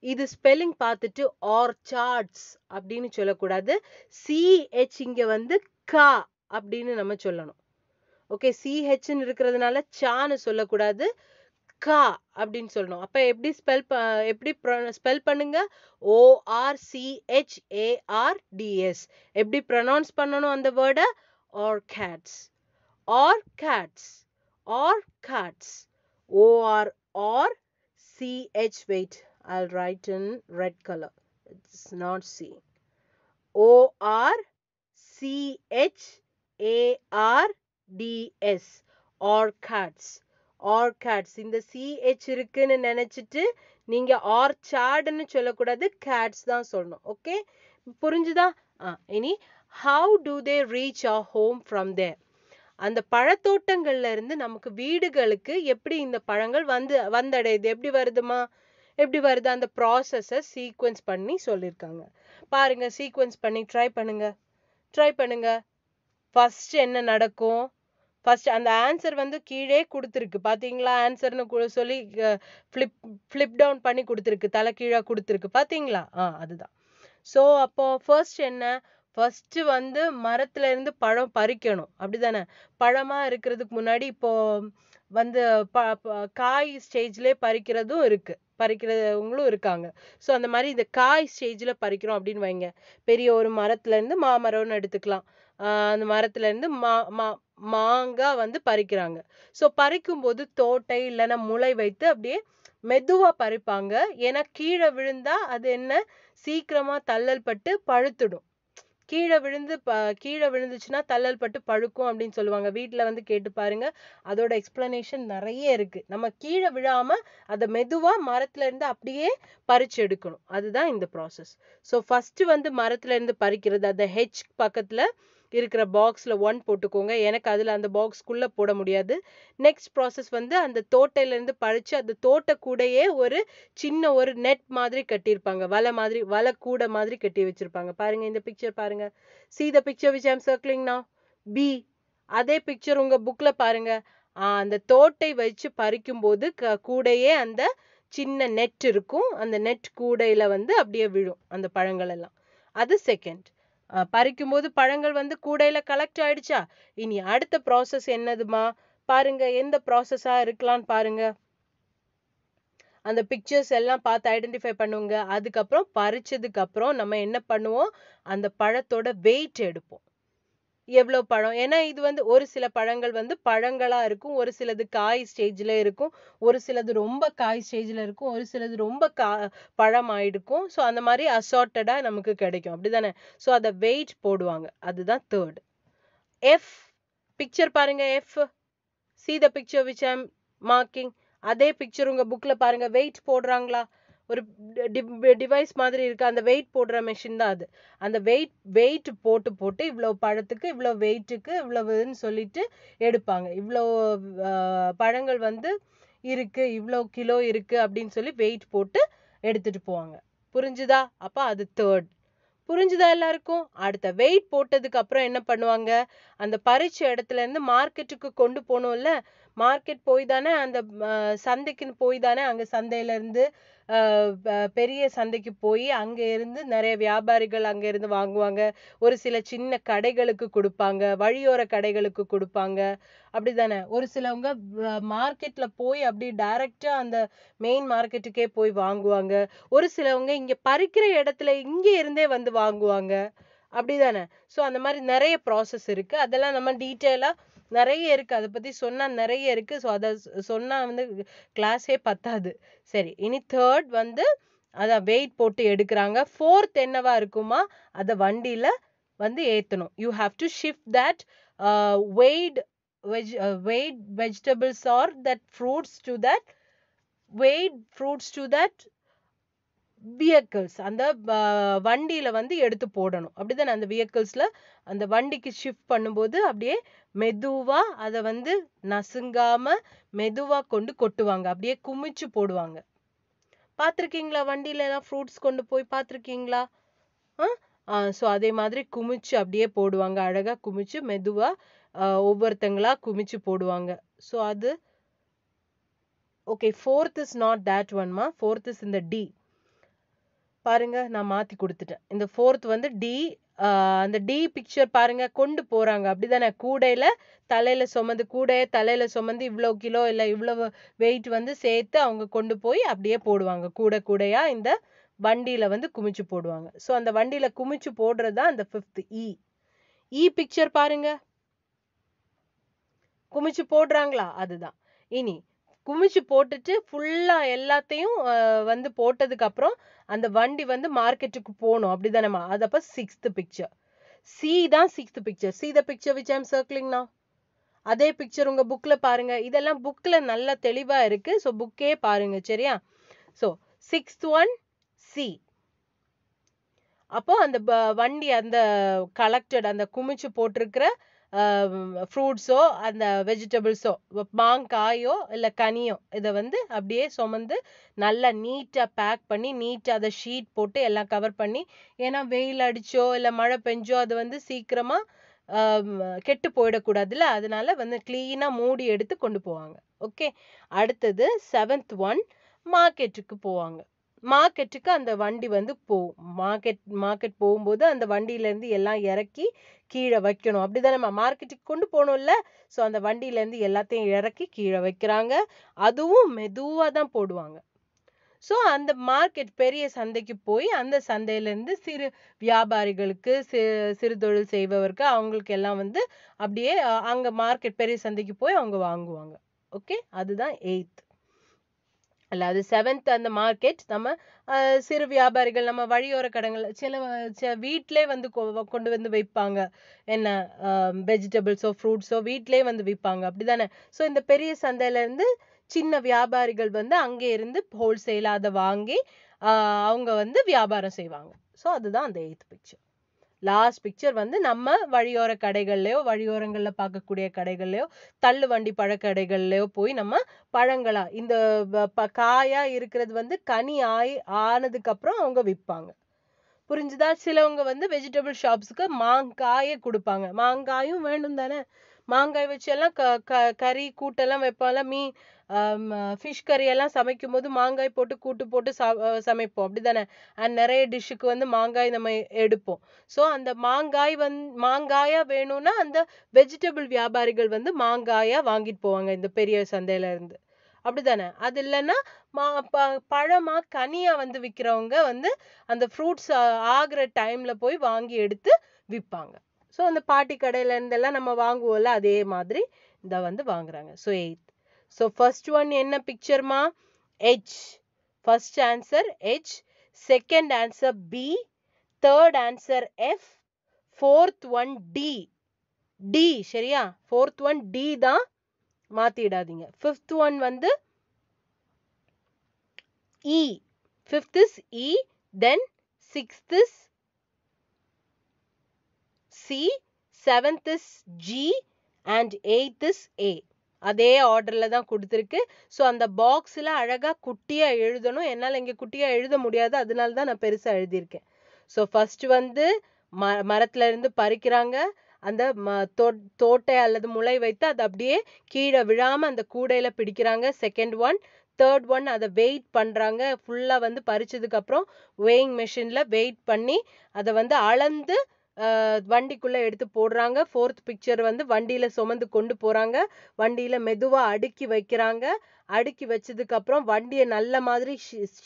இது ஸ்பெல்லிங் பார்த்துட்டு ஆர்ச்சார்ட்ஸ் அப்படின்னு சொல்லக்கூடாது. சிஹெச் இங்க வந்து கா அப்படின்னு நம்ம சொல்லணும். ஓகே சிஹெச்னு இருக்கிறதுனால சான்னு சொல்லக்கூடாது. கா அப்படின்னு சொல்லணும். அப்போ எப்படி ஸ்பெல் எப்படி ஸ்பெல் பண்ணுங்க? ஓஆர்சிஹெச்ஏஆர்டிஎஸ் எப்படி ப்ரொனவுன்ஸ் பண்ணணும் அந்த வேர்டை orchards orchards orchards O R R C H wait I'll write in red color. It's not C. O R orchards A orchards இந்த சிஹெச் இருக்குன்னு நினைச்சிட்டு நீங்க ஆர்ச்சார்டுன்னு சொல்லக்கூடாது கேட்ஸ் தான் சொல்லணும். ஓகே புரிஞ்சுதா? ஆ இனி how do they reach a home from there அந்த பழத்தோட்டங்கள்ல இருந்து நமக்கு வீடுகளுக்கு எப்படி இந்த பழங்கள் வந்து வந்தடையுது? எப்படி வருதுமா? எப்படி வருது? அந்த ப்ராசஸை சீக்வன்ஸ் பண்ணி சொல்லியிருக்காங்க. பாருங்க சீக்வன்ஸ் பண்ணி ட்ரை பண்ணுங்க. ட்ரை பண்ணுங்க. ஃபர்ஸ்ட் என்ன நடக்கும்? ஃபர்ஸ்ட் அந்த ஆன்சர் வந்து கீழே கொடுத்துருக்கு. பார்த்தீங்களா ஆன்சர்னு சொல்லி ஃப்ளிப் ஃப்ளிப் டவுன் பண்ணி கொடுத்துருக்கு. தலை கீழே கொடுத்துருக்கு. பார்த்தீங்களா ஆ அதுதான். ஸோ அப்போ ஃபர்ஸ்ட் என்ன? ஃபர்ஸ்ட் வந்து மரத்துல இருந்து பழம் பறிக்கணும். அப்படிதானே? பழமா இருக்கிறதுக்கு முன்னாடி இப்போ வந்து ப ப- காய் ஸ்டேஜ்லேயே பறிக்கிறதும் இருக்கு. பறிக்கிறவங்களும் இருக்காங்க. ஸோ அந்த மாதிரி இந்த காய் ஸ்டேஜில் பறிக்கிறோம் அப்படின்னு வைங்க. பெரிய ஒரு மரத்துல இருந்து மாமரம்னு எடுத்துக்கலாம். ஆஹ் அந்த மரத்துல இருந்து மா மா மாங்காய் வந்து பறிக்கிறாங்க. ஸோ பறிக்கும் போது தோட்டை இல்லைன்னா முளை வைத்து அப்படியே மெதுவா பறிப்பாங்க. ஏன்னா கீழே விழுந்தா அது என்ன? சீக்கிரமா தள்ளல் பட்டு பழுத்துடும். கீழே விழுந்து ப கீழே விழுந்துச்சுன்னா தள்ளல் பட்டு பழுக்கும் அப்படின்னு சொல்லுவாங்க. வீட்ல வந்து கேட்டு பாருங்க. அதோட எக்ஸ்பிளனேஷன் நிறைய இருக்கு. நம்ம கீழே விழாம அதை மெதுவா மரத்துல இருந்து அப்படியே பறிச்சு எடுக்கணும். அதுதான் இந்த ப்ராசஸ் ஸோ ஃபர்ஸ்ட் வந்து மரத்துல இருந்து பறிக்கிறது. அந்த ஹெச் பக்கத்துல இருக்கிற பாக்ஸ்ல ஒன் போட்டுக்கோங்க. எனக்கு அதுல அந்த பாக்ஸ்க்குள்ளே போட முடியாது. நெக்ஸ்ட் ப்ராசஸ் வந்து அந்த தோட்டையில இருந்து பறிச்சு அந்த தோட்ட கூடையே ஒரு சின்ன ஒரு நெட் மாதிரி கட்டியிருப்பாங்க. வலை மாதிரி வலை கூடை மாதிரி கட்டி வச்சிருப்பாங்க. பாருங்க இந்த பிக்சர் பாருங்க. See the picture which I'm circling now? அதே பிக்சர் உங்க புக்ல பாருங்க. அந்த தோட்டை வச்சு பறிக்கும் போது க- கூடையே அந்த சின்ன நெட் இருக்கும். அந்த நெட் கூடையில வந்து அப்படியே விழும் அந்த பழங்கள் எல்லாம். அது செகண்ட் பறிக்கும் போது பழங்கள் வந்து கூடையில் கலெக்ட் ஆயிடுச்சா? இனி அடுத்த ப்ராசஸ் என்னதுமா? பாருங்க எந்த ப்ராசஸாக இருக்கலாம்னு பாருங்க. அந்த பிக்சர்ஸ் எல்லாம் பார்த்து ஐடென்டிஃபை பண்ணுவோங்க அதுக்கப்புறம் பறிச்சதுக்கு அப்புறம் நம்ம என்ன பண்ணுவோம்? அந்த பழத்தோட வெயிட் எடுப்போம். எவ்வளோ பழம்? ஏன்னா இது வந்து ஒரு சில பழங்கள் வந்து பழங்களா இருக்கும் ஒரு சிலது காய் ஸ்டேஜ்ல இருக்கும் ஒரு சிலது ரொம்ப காய் ஸ்டேஜ்ல இருக்கும் ஒரு சிலது ரொம்ப கா பழம் ஆயிருக்கும் ஸோ அந்த மாதிரி அசார்ட்டடாக நமக்கு கிடைக்கும். அப்படி தானே ஸோ அதை வெயிட் போடுவாங்க. அதுதான் தேர்ட் எஃப் பிக்சர் பாருங்க F see the picture picture which i'm அதே பிக்சர் உங்க புக்ல பாருங்க. வெயிட் போடுறாங்களா? ஒரு டிவைஸ் மாதிரி இருக்கு. அந்த வெயிட் போடுற மெஷின் தான் அது. அந்த வெயிட் வெயிட் போட்டு போட்டு இவ்வளோ பழத்துக்கு இவ்வளோ வெயிட்டுக்கு இவ்வளவுன்னு சொல்லிட்டு எடுப்பாங்க. இவ்வளோ பழங்கள் வந்து இருக்கு இவ்வளோ கிலோ இருக்கு அப்படின்னு சொல்லி வெயிட் போட்டு எடுத்துட்டு போவாங்க. புரிஞ்சுதா? அப்போ அது தேர்ட் புரிஞ்சுதா எல்லாருக்கும்? அடுத்த வெயிட் போட்டதுக்கு அப்புறம் என்ன பண்ணுவாங்க? அந்த பறிச்ச இடத்துல இருந்து மார்க்கெட்டுக்கு கொண்டு போகணும்ல மார்க்கெட் போய் தானே அந்த சந்தைக்குன்னு போய் தானே அங்கே சந்தையில இருந்து பெரிய சந்தைக்கு போய் அங்கே இருந்து நிறைய வியாபாரிகள் அங்கே இருந்து வாங்குவாங்க. ஒரு சில சின்ன கடைகளுக்கு கொடுப்பாங்க. வழியோர கடைகளுக்கு கொடுப்பாங்க. அப்படிதானே? ஒரு சிலவங்க மார்க்கெட்ல போய் அப்படி டைரக்டா அந்த மெயின் மார்க்கெட்டுக்கே போய் வாங்குவாங்க. ஒரு சிலவங்க இங்க பறிக்கிற இடத்துல இங்க இருந்தே வந்து வாங்குவாங்க. அப்படிதானே? ஸோ அந்த மாதிரி நிறைய ப்ராசஸ் இருக்கு. அதெல்லாம் நம்ம டீட்டெயிலாக நிறைய இருக்கு. அதை பற்றி சொன்னால் நிறைய இருக்கு. ஸோ அதை சொன்னால் வந்து கிளாஸே பத்தாது. சரி இனி தேர்ட் வந்து அதை வெயிட் போட்டு எடுக்கிறாங்க. ஃபோர்த் என்னவா இருக்குமா? அதை வண்டியில வந்து ஏற்றணும் you have to shift that weight veg weight vegetables or that fruits to that weight fruits to that vehicles அந்த வண்டியில் வண்டியில வந்து எடுத்து போடணும். அப்படிதானே அந்த vehiclesல அந்த வண்டிக்கு ஷிஃப்ட் பண்ணும்போது அப்படியே மெதுவா அதை வந்து நசுங்காம மெதுவா கொண்டு கொட்டுவாங்க. அப்படியே குமிச்சு போடுவாங்க. பார்த்திருக்கீங்களா? வண்டியில எல்லாம் ஃப்ரூட்ஸ் கொண்டு போய் பார்த்துருக்கீங்களா? ஆ? ஸோ அதே மாதிரி குமிச்சு அப்படியே போடுவாங்க. அழகா குமிச்சு மெதுவா ஆஹ் ஒவ்வொருத்தங்களா குமிச்சு போடுவாங்க. ஸோ அது okay fourth is not that ஒன்மா fourth is இந்த டி பாருங்க நான் மாத்தி கொடுத்துட்டேன். இந்த ஃபோர்த் வந்து டி அந்த டி பிக்சர் பாருங்க கொண்டு போறாங்க. அப்படிதானே? கூடையில தலையில சுமந்து கூடைய தலையில சுமந்து இவ்வளவு கிலோ இல்ல இவ்வளவு வெயிட் வந்து சேர்த்து அவங்க கொண்டு போய் அப்படியே போடுவாங்க. கூடை கூடையா இந்த வண்டியில வந்து குமிச்சு போடுவாங்க. ஸோ அந்த வண்டியில குமிச்சு போடுறது தான் அந்த ஃபிஃப்த் இ இ பிக்சர் பாருங்க. குமிச்சு போடுறாங்களா? அதுதான். இனி குமிச்சு போட்டுட்டு ஃபுல்லா எல்லாத்தையும் வந்து போட்டதுக்கு அப்புறம் அந்த வண்டி வந்து மார்க்கெட்டுக்கு போகணும். அப்படிதானேம்மா அது அப்போ சிக்ஸ்த் பிக்சர் சி தான் sixth picture see the picture which I'm சர்க்கிளிங்னா அதே பிக்சர் உங்க புக்ல பாருங்க. இதெல்லாம் புக்ல நல்லா தெளிவா இருக்கு. ஸோ புக்கே பாருங்க. சரியா? ஸோ சிக்ஸ்த் ஒன் சி அப்போ அந்த வண்டி அந்த கலெக்டட் அந்த குமிச்சு போட்டிருக்கிற ஃப்ரூட்ஸோ அந்த வெஜிடபிள்ஸோ மாங்காயோ இல்லை கனியோ இதை வந்து அப்படியே சுமந்து நல்லா நீட்டாக பேக் பண்ணி நீட்டாக அதை ஷீட் போட்டு எல்லாம் கவர் பண்ணி ஏன்னா வெயில் அடிச்சோ இல்லை மழை பெஞ்சோ அது வந்து சீக்கிரமா கெட்டு போயிடக்கூடாதுல்ல? அதனால வந்து க்ளீனாக மூடி எடுத்து கொண்டு போவாங்க. ஓகே அடுத்தது செவன்த் ஒன் மார்க்கெட்டுக்கு போவாங்க. மார்க்கெட்டுக்கு அந்த வண்டி வந்து போகும். மார்க்கெட் மார்க்கெட் போகும்போது அந்த வண்டியில இருந்து எல்லாம் இறக்கி கீழே வைக்கணும். அப்படிதானே மார்க்கெட்டுக்கு கொண்டு போகணும்ல. ஸோ அந்த வண்டியிலேருந்து எல்லாத்தையும் இறக்கி கீழே வைக்கிறாங்க. அதுவும் மெதுவாக தான் போடுவாங்க. ஸோ அந்த மார்க்கெட் பெரிய சந்தைக்கு போய் அந்த சந்தையிலேருந்து சிறு வியாபாரிகளுக்கு சிறு சிறு தொழில் செய்பவருக்கு அவங்களுக்கு எல்லாம் வந்து அப்படியே அங்கே மார்க்கெட் பெரிய சந்தைக்கு போய் அவங்க வாங்குவாங்க. ஓகே அதுதான் எயித் அல்லது செவன்த் அந்த மார்க்கெட் நம்ம சிறு வியாபாரிகள் நம்ம வழியோர கடைகள் சில வீட்டிலே வந்து கொ- கொண்டு வந்து விற்பாங்க என்ன வெஜிடபிள்ஸோ ஃப்ரூட்ஸோ வீட்டிலே வந்து விற்பாங்க அப்படிதானே? ஸோ இந்த பெரிய சந்தையிலேருந்து சின்ன வியாபாரிகள் வந்து அங்கே இருந்து ஹோல்சேலாக அதை வாங்கி அவங்க வந்து வியாபாரம் செய்வாங்க. ஸோ அதுதான் அந்த எய்த் பிக்சர் லாஸ்ட் பிக்சர் வந்து நம்ம வழியோர கடைகள்லயோ வழியோரங்கள்ல பார்க்கக்கூடிய கடைகள்லயோ தள்ளு வண்டி பழக்கடைகள்லையோ போய் நம்ம பழங்களா இந்த ப- காயா இருக்கிறது வந்து கனி ஆயி ஆனதுக்கு அப்புறம் அவங்க விற்பாங்க புரிஞ்சுதா? சிலவங்க வந்து வெஜிடபிள் ஷாப்ஸ்க்கு மாங்காயை கொடுப்பாங்க. மாங்காயும் வேணும் தானே மாங்காய் வச்சு எல்லாம் க க கறி கூட்டெல்லாம் வைப்பாங்கல்ல மீ ஃபிஷ் கறி எல்லாம் சமைக்கும் போது மாங்காய் போட்டு கூட்டு போட்டு ச சமைப்போம். அப்படிதானே? அண்ட் நிறைய டிஷ்ஷுக்கு வந்து மாங்காய் நம்ம எடுப்போம். ஸோ அந்த மாங்காய் வந் மாங்காயாக வேணும்னா அந்த வெஜிடபிள் வியாபாரிகள் வந்து மாங்காயாக வாங்கிட்டு போவாங்க இந்த பெரிய சந்தையில இருந்து அப்படிதானே? அது இல்லைன்னா மா ப- பழமாக கனியா வந்து விற்கிறவங்க வந்து அந்த ஃப்ரூட்ஸ் ஆகிற டைம்ல போய் வாங்கி எடுத்து விற்பாங்க. ஸோ அந்த பாட்டி கடையில இருந்தெல்லாம் நம்ம வாங்குவோம்ல அதே மாதிரி இதை வந்து வாங்குறாங்க. So eighth so first one என்ன பிக்சர்மா H first answer H second answer B third answer F fourth one D D சரியா? ஃபோர்த் ஒன் டி தான் மாத்திடாதீங்க. ஃபிஃப்த் ஒன் வந்து E fifth is E then sixth is C seventh is G and eighth is A அதே ஆர்டர்ல தான் கொடுத்துருக்கு. So அந்த பாக்ஸில் அழகா குட்டியா எழுதணும். என்னால் இங்கே குட்டியா எழுத முடியாது. அதனால தான் நான் பெருசா எழுதியிருக்கேன். ஸோ ஃபர்ஸ்ட் வந்து ம மரத்துல இருந்து பறிக்கிறாங்க. அந்த ம தோ- தோட்டை அல்லது முளை வைத்து அதை அப்படியே கீழே விழாம அந்த கூடையில் பிடிக்கிறாங்க. செகண்ட் ஒன் தேர்ட் ஒன் அதை வெயிட் பண்றாங்க. ஃபுல்லா வந்து பறிச்சதுக்கு அப்புறம் weighing மெஷின்ல வெயிட் பண்ணி அதை வந்து அளந்து வண்டிக்குள்ளே எடுத்து போடுறாங்க. ஃபோர்த் பிக்சர் வந்து வண்டியில சுமந்து கொண்டு போறாங்க. வண்டியில மெதுவாக அடுக்கி வைக்கிறாங்க. அடுக்கி வச்சதுக்கப்புறம் வண்டியை நல்ல மாதிரி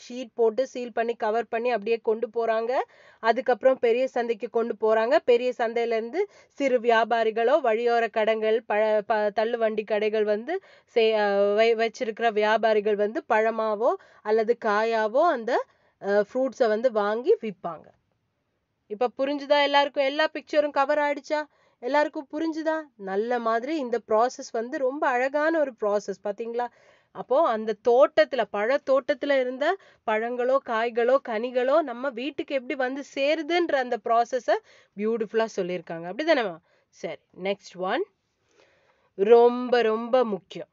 ஷீட் போட்டு சீல் பண்ணி கவர் பண்ணி அப்படியே கொண்டு போறாங்க. அதுக்கப்புறம் பெரிய சந்தைக்கு கொண்டு போறாங்க. பெரிய சந்தையிலேருந்து சிறு வியாபாரிகளோ வழியோர கடைகள் பழ ப தள்ளு வண்டி கடைகள் வந்து சே வை- வச்சிருக்கிற வியாபாரிகள் வந்து பழமாவோ அல்லது காயாவோ அந்த ஃப்ரூட்ஸை வந்து வாங்கி விற்பாங்க. இப்ப புரிஞ்சுதா எல்லாருக்கும்? எல்லா பிக்சரும் கவர் ஆயிடுச்சா? எல்லாருக்கும் புரிஞ்சுதா? நல்ல மாதிரி இந்த ப்ராசஸ் வந்து ரொம்ப அழகான ஒரு ப்ராசஸ் பாத்தீங்களா? அப்போ அந்த தோட்டத்துல பழ தோட்டத்துல இருந்த பழங்களோ காய்களோ கனிகளோ நம்ம வீட்டுக்கு எப்படி வந்து சேருதுன்ற அந்த ப்ராசஸ பியூட்டிஃபுல்லா சொல்லியிருக்காங்க. அப்படிதானேமா சரி நெக்ஸ்ட் ஒன் ரொம்ப ரொம்ப முக்கியம்.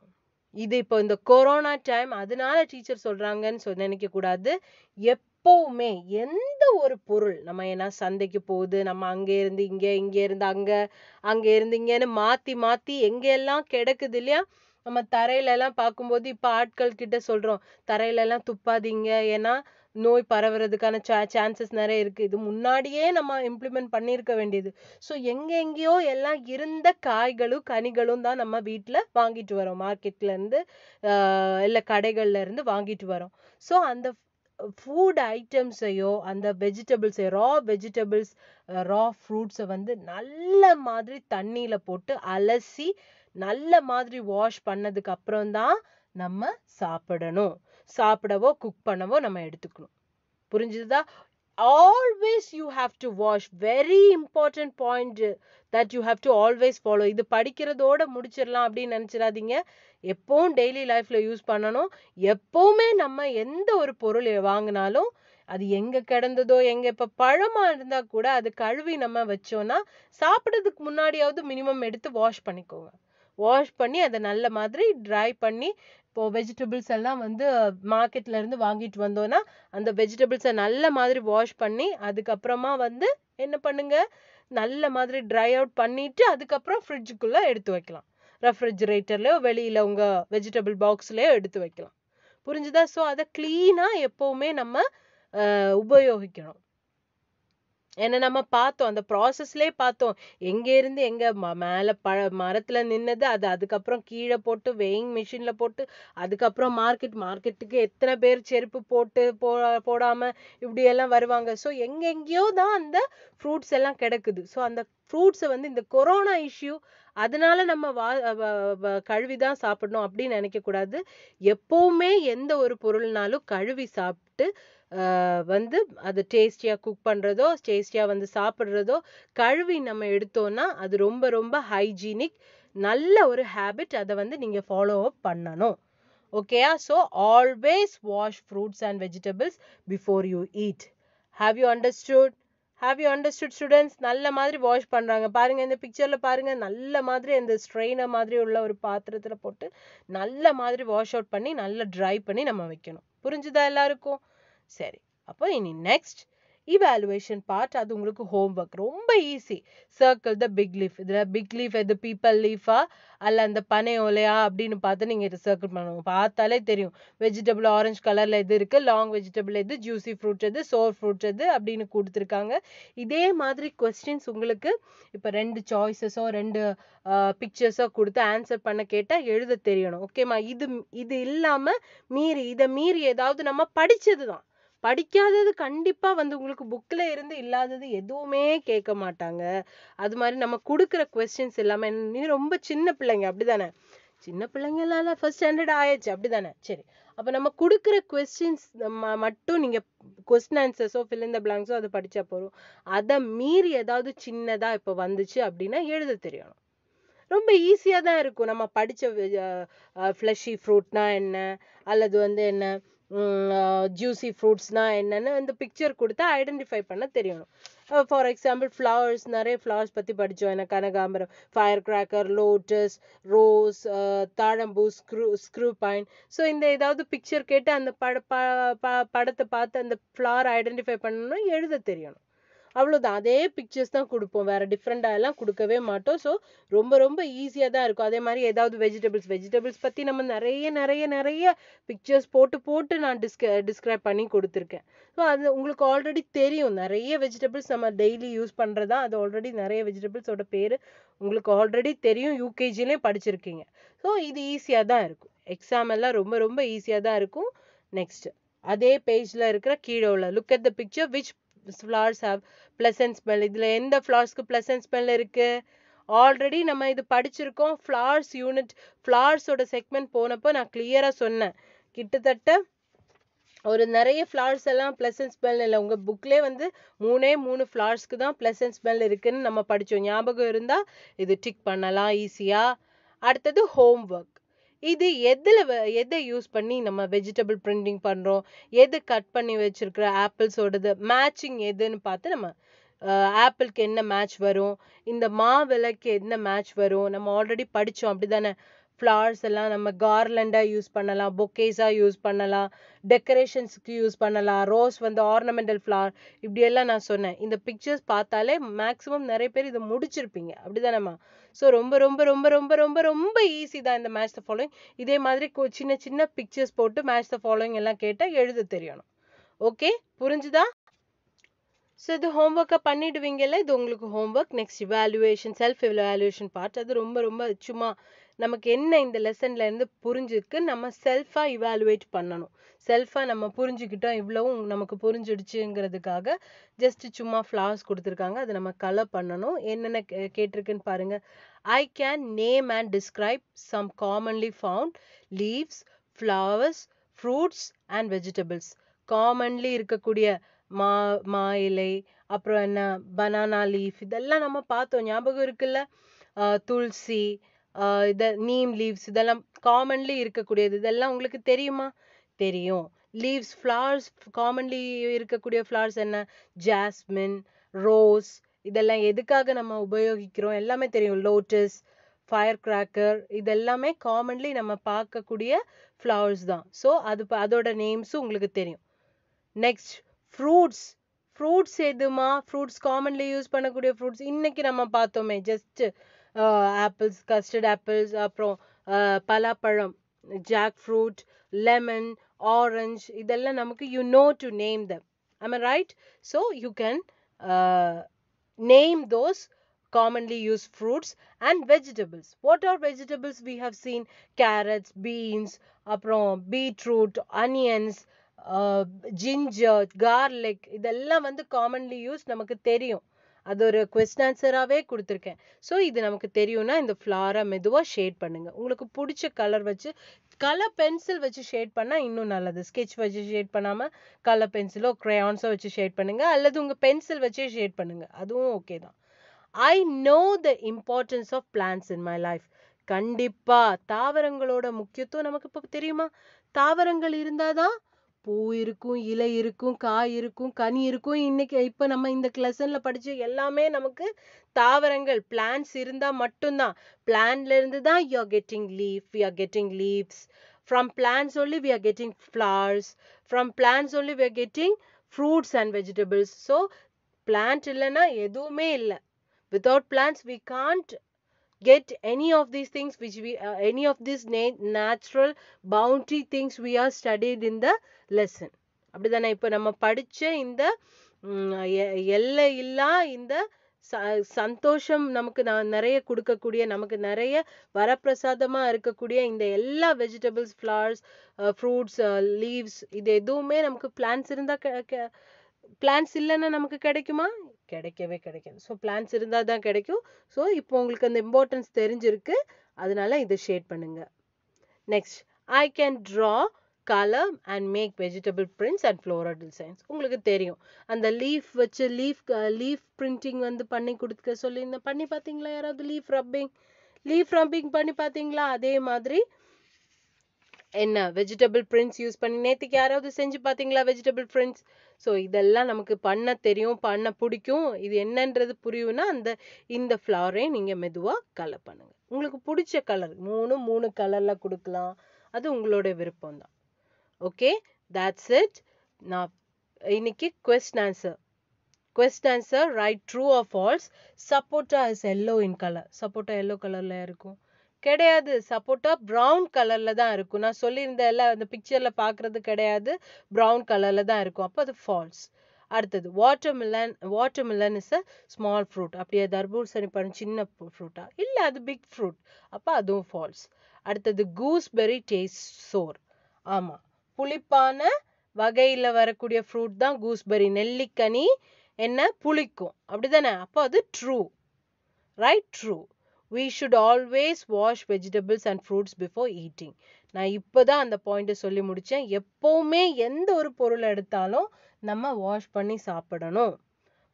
இது இப்போ இந்த கொரோனா டைம் அதனால டீச்சர் சொல்றாங்கன்னு சொல் நினைக்க கூடாது எப் எப்பவுமே எந்த ஒரு பொருள் நம்ம ஏன்னா சந்தைக்கு போகுது நம்ம அங்க இருந்து இங்க இங்க இருந்து அங்க அங்க இருந்து இங்கன்னு மாத்தி மாத்தி எங்க எல்லாம் கிடக்குது இல்லையா? நம்ம தரையில எல்லாம் பார்க்கும்போது இப்ப ஆட்கள் கிட்ட சொல்றோம் தரையில எல்லாம் துப்பாதீங்க. ஏன்னா நோய் பரவுறதுக்கான சான்சஸ் நிறைய இருக்கு. இது முன்னாடியே நம்ம இம்ப்ளிமெண்ட் பண்ணியிருக்க வேண்டியது. ஸோ எங்க எங்கேயோ எல்லாம் இருந்த காய்களும் கனிகளும் தான் நம்ம வீட்டில் வாங்கிட்டு வரோம். மார்க்கெட்ல இருந்து ஆஹ் இல்ல கடைகள்ல இருந்து வாங்கிட்டு வரோம். ஸோ அந்த ஃபுட் ஐட்டம்ஸையோ அந்த வெஜிடபிள்ஸை ரா வெஜிடபிள்ஸ் ரா ஃப்ரூட்ஸை வந்து நல்ல மாதிரி தண்ணியில போட்டு அலசி நல்ல மாதிரி வாஷ் பண்ணதுக்கு அப்புறம் தான் நம்ம சாப்பிடணும். சாப்பிடவோ குக் பண்ணவோ நம்ம எடுத்துக்கணும். புரிஞ்சுதா? Always you have to wash very important point that you have to always follow இது படிக்கிறதோட முடிச்சிடலாம் அப்படின்னு நினச்சிடாதீங்க. எப்பவும் டெய்லி லைஃப்ல யூஸ் பண்ணணும். எப்பவுமே நம்ம எந்த ஒரு பொருள் வாங்கினாலும் அது எங்க கிடந்ததோ எங்க இப்போ பழமா இருந்தா கூட அது கழுவி நம்ம வச்சோம்னா சாப்பிடறதுக்கு முன்னாடியாவது மினிமம் எடுத்து வாஷ் பண்ணிக்கோங்க. வாஷ் பண்ணி அதை நல்ல மாதிரி ட்ரை பண்ணி இப்போ வெஜிடபிள்ஸ் எல்லாம் வந்து மார்க்கெட்ல இருந்து வாங்கிட்டு வந்தோம்னா அந்த வெஜிடபிள்ஸை நல்ல மாதிரி வாஷ் பண்ணி அதுக்கப்புறமா வந்து என்ன பண்ணுங்க? நல்ல மாதிரி ட்ரை அவுட் பண்ணிட்டு அதுக்கப்புறம் ஃப்ரிட்ஜுக்குள்ள எடுத்து வைக்கலாம். ரெஃப்ரிஜிரேட்டர்லயோ வெளியில உங்க வெஜிடபிள் பாக்ஸ்லயோ எடுத்து வைக்கலாம். புரிஞ்சுதா? ஸோ அதை க்ளீனாக எப்பவுமே நம்ம அஹ், உபயோகிக்கணும். ஏன்னா நம்ம பார்த்தோம். அந்த ப்ராசஸ்லே பார்த்தோம். எங்க இருந்து எங்க ம- மேல ப மரத்துல நின்னது அது அதுக்கப்புறம் கீழே போட்டு வெயிங் மிஷினில் போட்டு அதுக்கப்புறம் மார்க்கெட் மார்க்கெட்டுக்கு எத்தனை பேர் செருப்பு போட்டு போ போடாம இப்படி எல்லாம் வருவாங்க. ஸோ எங்கெங்கேயோ தான் அந்த ஃப்ரூட்ஸ் எல்லாம் கிடக்குது. ஸோ அந்த ஃப்ரூட்ஸை வந்து இந்த கொரோனா இஷ்யூ அதனால நம்ம வா கழுவிதான் கழுவி தான் சாப்பிடணும் அப்படின்னு நினைக்க கூடாது எப்பவுமே எந்த ஒரு பொருள்னாலும் கழுவி சாப்பிட்டு சாப்பிட்டு வந்து அது டேஸ்டியாக குக் பண்ணுறதோ டேஸ்டியாக வந்து சாப்பிட்றதோ கழுவி நம்ம எடுத்தோன்னா அது ரொம்ப ரொம்ப ஹைஜீனிக் நல்ல ஒரு ஹேபிட். அதை வந்து நீங்கள் ஃபாலோ அப் பண்ணணும். ஓகேயா so always wash fruits and vegetables before you eat. Have you understood? Have you understood students? நல்ல மாதிரி வாஷ் பண்ணுறாங்க பாருங்கள் இந்த பிக்சரில் பாருங்கள் நல்ல மாதிரி அந்த ஸ்ட்ரெயினர் மாதிரி உள்ள ஒரு பாத்திரத்தில் போட்டு நல்ல மாதிரி வாஷ் அவுட் பண்ணி நல்லா ட்ரை பண்ணி நம்ம வைக்கணும். புரிஞ்சுதா எல்லாருக்கும்? சரி அப்போ இனி நெக்ஸ்ட் இவாலுவேஷன் பார்ட் அது உங்களுக்கு ஹோம் ஒர்க் ரொம்ப easy circle the big leaf இதில் பிக் லீஃப் எது? பீப்பிள் லீஃபா அல்ல அந்த பனை ஓலையா? அப்படின்னு பார்த்து நீங்கள் இதை சர்க்கிள் பண்ணுவோம் பார்த்தாலே தெரியும். வெஜிடபிள் ஆரஞ்சு கலரில் எது இருக்குது லாங் வெஜிடபிள் எது? ஜூசி ஃப்ரூட் எது? சோர் ஃப்ரூட் எது? அப்படின்னு கொடுத்துருக்காங்க. இதே மாதிரி கொஸ்டின்ஸ் உங்களுக்கு இப்போ ரெண்டு சாய்ஸஸோ ரெண்டு பிக்சர்ஸோ கொடுத்து ஆன்சர் பண்ண கேட்டால் எழுத தெரியணும். ஓகேம்மா இது இது இல்லாமல் மீறி இதை மீறி ஏதாவது நம்ம படிச்சதுதான். படிக்காதது கண்டிப்பா வந்து உங்களுக்கு புக்கில் இருந்து இல்லாதது எதுவுமே கேட்க மாட்டாங்க. அது மாதிரி நம்ம கொடுக்குற கொஸ்டின்ஸ் எல்லாமே நீ ரொம்ப சின்ன பிள்ளைங்க அப்படிதானே? சின்ன பிள்ளைங்களால ஃபர்ஸ்ட் ஸ்டாண்டர்ட் ஆயிடுச்சு அப்படிதானே? சரி. அப்ப நம்ம கொடுக்குற கொஸ்டின்ஸ் மட்டும் நீங்க கொஸ்டின் ஆன்சர்ஸோ ஃபில் இந்த பிளாங்க்ஸோ அதை படிச்சா போதும். அதை மீறி ஏதாவது சின்னதா இப்ப வந்துச்சு அப்படின்னா எழுத தெரியணும். ரொம்ப ஈஸியா தான் இருக்கும். நம்ம படிச்ச ஃப்ளஷி ஃப்ரூட்னா என்ன? அல்லது வந்து என்ன? ஜூசி ஃப்ரூட்ஸ்னா என்னன்னு இந்த பிக்சர் கொடுத்து ஐடென்டிஃபை பண்ண தெரியணும். ஃபார் எக்ஸாம்பிள் ஃப்ளவர்ஸ் நிறைய ஃப்ளவர்ஸ் பற்றி படித்தோம் என்ன கனகாம்பரம் ஃபயர் கிராக்கர் லோட்டஸ் ரோஸ் தாழம்பூ ஸ்க்ரூ ஸ்க்ரூ பாயிண்ட் ஸோ இந்த ஏதாவது பிக்சர் கேட்டு அந்த பட ப- ப- படத்தை பார்த்து அந்த ஃப்ளவர் ஐடென்டிஃபை பண்ணணும்னா எழுத தெரியணும். அவ்வளோதான் அதே பிக்சர்ஸ் தான் கொடுப்போம். வேறு டிஃப்ரெண்ட்டாக எல்லாம் கொடுக்கவே மாட்டோம். ஸோ ரொம்ப ரொம்ப ஈஸியாக தான் இருக்கும். அதே மாதிரி ஏதாவது வெஜிடபிள்ஸ் வெஜிடபிள்ஸ் பற்றி நம்ம நிறைய நிறைய நிறைய பிக்சர்ஸ் போட்டு போட்டு நான் டிஸ்க டிஸ்கிரைப் பண்ணி கொடுத்துருக்கேன். ஸோ அது உங்களுக்கு ஆல்ரெடி தெரியும். நிறைய வெஜிடபிள்ஸ் நம்ம டெய்லி யூஸ் பண்ணுறதா அது ஆல்ரெடி நிறைய வெஜிடபிள்ஸோட பேர் உங்களுக்கு ஆல்ரெடி தெரியும். யூகேஜிலே படிச்சிருக்கீங்க. ஸோ இது ஈஸியாக தான் இருக்கும். எக்ஸாம் எல்லாம் ரொம்ப ரொம்ப ஈஸியாக தான் இருக்கும். நெக்ஸ்ட் அதே பேஜில் இருக்கிற கீழே உள்ள look at the picture which flowers have pleasant smell இதில் எந்த ஃப்ளார்ஸ்க்கு ப்ளசன்ட் ஸ்மெல் இருக்குது ஆல்ரெடி நம்ம இது படிச்சிருக்கோம். ஃப்ளார்ஸ் யூனிட் ஃப்ளார்ஸோட செக்மெண்ட் போனப்போ நான் கிளியராக சொன்னேன். கிட்டத்தட்ட ஒரு நிறைய ஃப்ளார்ஸ் எல்லாம் ப்ளசன்ட் ஸ்மெல் இல்லை. உங்கள் புக்லேயே வந்து மூணே மூணு ஃப்ளார்ஸ்க்கு தான் ப்ளசன்ட் ஸ்மெல் இருக்குன்னு நம்ம படித்தோம் ஞாபகம் இருந்தால் இது டிக் பண்ணலாம் ஈஸியாக அடுத்தது ஹோம் ஒர்க் இது எதுல எதை யூஸ் பண்ணி நம்ம வெஜிடபிள் பிரிண்டிங் பண்றோம்? எது கட் பண்ணி வச்சிருக்கிற ஆப்பிள்ஸோடது மேட்சிங் எதுன்னு பார்த்து நம்ம ஆப்பிள்க்கு என்ன மேட்ச் வரும்? இந்த மாவிளக்கு என்ன மேட்ச் வரும்? நம்ம ஆல்ரெடி படிச்சோம் அப்படிதானே? ஃப்ளவர்ஸ் எல்லாம் நம்ம கார்லண்டா யூஸ் பண்ணலாம் பொக்கேஸாக யூஸ் பண்ணலாம் டெக்கரேஷன்ஸ்க்கு யூஸ் பண்ணலாம் ரோஸ் வந்து ஆர்னமெண்டல் ஃப்ளவர் இப்படியெல்லாம் நான் சொன்னேன். இந்த பிக்சர்ஸ் பார்த்தாலே மேக்ஸிமம் நிறைய பேர் இதை முடிச்சிருப்பீங்க. அப்படிதானேம்மா? ஸோ ரொம்ப ரொம்ப ரொம்ப ரொம்ப ரொம்ப ரொம்ப ஈஸி தான் இந்த மேட்ச் த ஃபாலோயிங் இதே மாதிரி சின்ன சின்ன பிக்சர்ஸ் போட்டு மேட்ச் த ஃபாலோயிங் எல்லாம் கேட்டா எழுத தெரியணும். ஓகே புரிஞ்சுதா? ஸோ இது ஹோம்ஒர்க்கை பண்ணிடுவீங்கல்ல இது உங்களுக்கு homework next evaluation self evaluation part அது ரொம்ப ரொம்ப சும்மா நமக்கு என்ன இந்த லெசன்ல இருந்து புரிஞ்சிருக்கு நம்ம செல்ஃபா இவாலுவேட் பண்ணணும். செல்ஃபா நம்ம புரிஞ்சுக்கிட்டோம் இவ்வளவும் நமக்கு புரிஞ்சிடுச்சுங்கிறதுக்காக ஜஸ்ட் சும்மா ஃப்ளார்ஸ் கொடுத்துருக்காங்க. அதை நம்ம கலர் பண்ணணும். என்னென்ன கே- கேட்டிருக்குன்னு பாருங்க. I can name and describe some commonly found leaves flowers fruits and vegetables commonly இருக்கக்கூடிய மா மா இலை அப்புறம் என்ன பனானா லீஃப் இதெல்லாம் நம்ம பார்த்தோம். ஞாபகம் இருக்குல்ல? துளசி இத நீம் லீவ்ஸ் இதெல்லாம் காமன்லி இருக்கக்கூடியது. இதெல்லாம் உங்களுக்கு தெரியுமா? தெரியும். லீவ்ஸ் ஃப்ளவர்ஸ் காமன்லி இருக்கக்கூடிய ஃப்ளவர்ஸ் என்ன? ஜாஸ்மின் ரோஸ் இதெல்லாம் எதுக்காக நம்ம உபயோகிக்கிறோம்? எல்லாமே தெரியும். லோட்டஸ் ஃபயர் கிராக்கர் இதெல்லாமே காமன்லி நம்ம பார்க்கக்கூடிய ஃப்ளவர்ஸ் தான். ஸோ அது அதோட நேம்ஸும் உங்களுக்கு தெரியும். நெக்ஸ்ட் ஃப்ரூட்ஸ் ஃப்ரூட்ஸ் எதுமா? ஃப்ரூட்ஸ் காமன்லி யூஸ் பண்ணக்கூடிய ஃப்ரூட்ஸ் இன்னைக்கு நம்ம பார்த்தோமே just ஆப்பிள்ஸ் கஸ்டர்ட் ஆப்பிள்ஸ் அப்புறம் அஹ், பலாப்பழம் ஜாக் ஃப்ரூட் லெமன் ஆரஞ்ச் இதெல்லாம் நமக்கு you know to name them am I right so you can uh, name those commonly used fruits and vegetables what are vegetables we have seen carrots beans அப்புறம் beetroot onions uh, ginger garlic இதெல்லாம் வந்து commonly used நமக்கு தெரியும் அது ஒரு question ஆன்சராகவே கொடுத்துருக்கேன். So இது நமக்கு தெரியும்னா இந்த ஃப்ளாரை மெதுவாக ஷேட் பண்ணுங்க. உங்களுக்கு பிடிச்ச கலர் வச்சு கலர் பென்சில் வச்சு ஷேட் பண்ணால் இன்னும் நல்லது. ஸ்கெட்ச் வச்சு ஷேட் பண்ணாமல் கலர் பென்சிலோ க்ரையான்ஸோ வச்சு ஷேட் பண்ணுங்க. அல்லது உங்கள் பென்சில் வச்சே ஷேட் பண்ணுங்க. அதுவும் ஓகே தான். I know the importance of plants in my life கண்டிப்பா. தாவரங்களோட முக்கியத்துவம் நமக்கு இப்போ தெரியுமா? தாவரங்கள் இருந்தாதான் பூ இருக்கும் இலை இருக்கும் காய் இருக்கும் கனி இருக்கும். இன்னைக்கு இப்போ நம்ம இந்த லெசன்ல படிச்ச எல்லாமே நமக்கு தாவரங்கள் பிளான்ஸ் இருந்தா மட்டும்தான். பிளான்ல இருந்து தான் you are getting leaf we are getting leaves from plants only we are getting flowers from plants only we are getting fruits and vegetables so plant இல்லைன்னா எதுவுமே இல்லை. Without plants we can't get any of these things which we uh, any of these na- natural bounty things we are studied in the lesson. அப்படிதானே? இப்போ நம்ம படிச்ச இந்த எ- எல்லை இல்லா இந்த ச- சந்தோஷம் நமக்கு நான் நிறைய கொடுக்கக்கூடிய நமக்கு நிறைய வரப்பிரசாதமா இருக்கக்கூடிய இந்த எல்லா வெஜிடபிள்ஸ் ஃப்ளவர்ஸ் ஃப்ரூட்ஸ் லீவ்ஸ் இது எதுவுமே நமக்கு பிளான்ஸ் இருந்தா பிளான்ஸ் இல்லைன்னா நமக்கு கிடைக்குமா? கிடைக்கவே கிடைக்காது. ஸோ பிளான்ஸ் இருந்தால் தான் கிடைக்கும். ஸோ இப்போ உங்களுக்கு அந்த இம்பார்ட்டன்ஸ் தெரிஞ்சிருக்கு. அதனால இதை ஷேட் பண்ணுங்க. Next I can draw colour and make vegetable prints and floral designs உங்களுக்கு தெரியும். அந்த லீஃப் வச்சு லீஃப் லீஃப் பிரிண்டிங் வந்து பண்ணி கொடுக்க சொல்லி இந்த பண்ணி பார்த்தீங்களா? யாராவது லீஃப் ரப்பிங் லீஃப் ரப்பிங் பண்ணி பார்த்தீங்களா? அதே மாதிரி என்ன வெஜிடபிள் பிரிண்ட்ஸ் யூஸ் பண்ணி நேற்றுக்கு யாராவது செஞ்சு பார்த்தீங்களா வெஜிடபிள் பிரிண்ட்ஸ் ஸோ இதெல்லாம் நமக்கு பண்ண தெரியும் பண்ண பிடிக்கும். இது என்னன்றது புரியும்னா அந்த இந்த ஃப்ளவரையும் நீங்கள் மெதுவாக கலர் பண்ணுங்கள் உங்களுக்கு பிடிச்ச கலர் மூணு மூணு கலரில் கொடுக்கலாம். அது உங்களோட விருப்பம் தான் ஓகே தட்ஸ் இட் நான் இன்னைக்கு question answer question answer right true or false sapota is yellow in colour sapota yellow கலர்ல இருக்கும்? கிடையாது. சப்போட்டா ப்ரௌன் கலர்ல தான் இருக்கும். நான் சொல்லியிருந்தேன்ல அந்த பிக்சர்ல பாக்குறது கிடையாது. ப்ரௌன் கலர்ல தான் இருக்கும். அப்போ அது ஃபால்ஸ் அடுத்தது watermelon watermelon is a small fruit அப்படியே தர்பூசணி பழம் சின்ன ஃப்ரூட்டா இல்லை அது பிக் ஃப்ரூட் அப்போ அதுவும் ஃபால்ஸ் அடுத்தது கூஸ்பெரி டேஸ்ட் சோர் ஆமா. புளிப்பான வகையில வரக்கூடிய ஃப்ரூட் தான் கூஸ்பெரி நெல்லிக்கனி என்ன புளிக்கும். அப்படிதானே? அப்போ அது true right true we should always wash vegetables and fruits before eating நான் இப்போ தான் அந்த பாயிண்ட்டை சொல்லி முடித்தேன் எப்போவுமே எந்த ஒரு பொருள் எடுத்தாலும் நம்ம வாஷ் பண்ணி சாப்பிடணும்.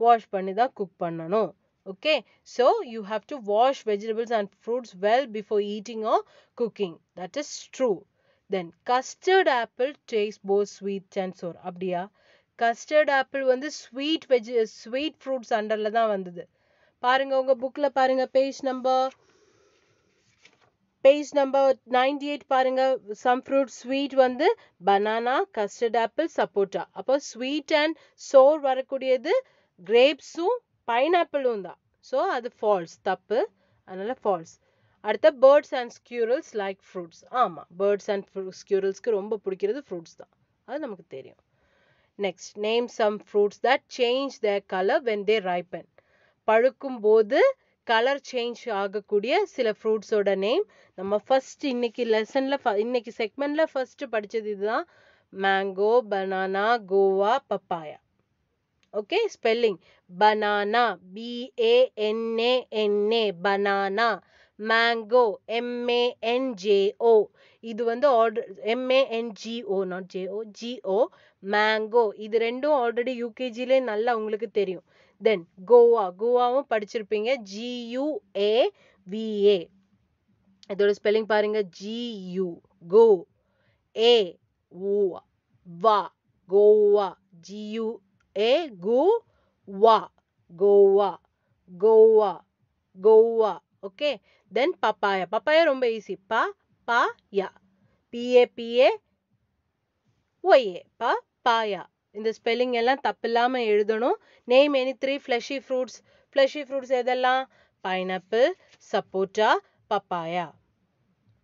வாஷ் பண்ணி தான் குக் பண்ணணும். Okay so you have to wash vegetables and fruits well before eating or cooking that is true then custard apple taste both sweet and sour அப்படியா? கஸ்டர்ட் ஆப்பிள் வந்து ஸ்வீட் வெஜ் ஸ்வீட் ஃப்ரூட்ஸ் அண்டரில் தான் வந்தது. பாருங்க உங்க புக்ல பாருங்க page number page number ninety eight பாருங்க சம் ஃப்ரூட் ஸ்வீட் வந்து பனானா கஸ்டர்ட் ஆப்பிள் சப்போட்டா அப்போ ஸ்வீட் அண்ட் சோர் வரக்கூடியது கிரேப்ஸும் பைனாப்பிளும் தான். ஸோ அது ஃபால்ஸ் தப்பு. அதனால ஃபால்ஸ் அடுத்த birds and squirrels like fruits ஆமாம் பேர்ட்ஸ் அண்ட் ஸ்கியூரல்ஸ்க்கு ரொம்ப பிடிக்கிறது ஃப்ரூட்ஸ் தான். அது நமக்கு தெரியும். Next name some fruits that change their colour when they ripen பழுக்கும் போது கலர் சேஞ்ச் ஆகக்கூடிய சில ஃப்ரூட்ஸோட நேம் நம்ம ஃபர்ஸ்ட் இன்னைக்கு லெசன்ல இன்னைக்கு செக்மெண்ட்ல ஃபர்ஸ்ட் படிச்சது இதுதான். Mango banana guava papaya okay spelling banana B A N A N A banana mango M A N J O இது வந்து order M A N G O not J O G O mango இது ரெண்டும் already யூகேஜிலே நல்லா உங்களுக்கு தெரியும். தென் guava கோவாவும் படிச்சிருப்பீங்க. G U A V A இதோட ஸ்பெல்லிங் பாருங்க. ஜியூ கோ ஏ ஊ வா guava G U A guava guava guava guava okay then papaya papaya ரொம்ப ஈஸி ப பா யா பிஏ பிஏ ஒய்ஏ ப பாயா இந்த ஸ்பெல்லிங் எல்லாம் தப்பில்லாம எழுதணும். Name any three fleshy fruits fleshy fruits எதெல்லாம்? Pineapple sapota papaya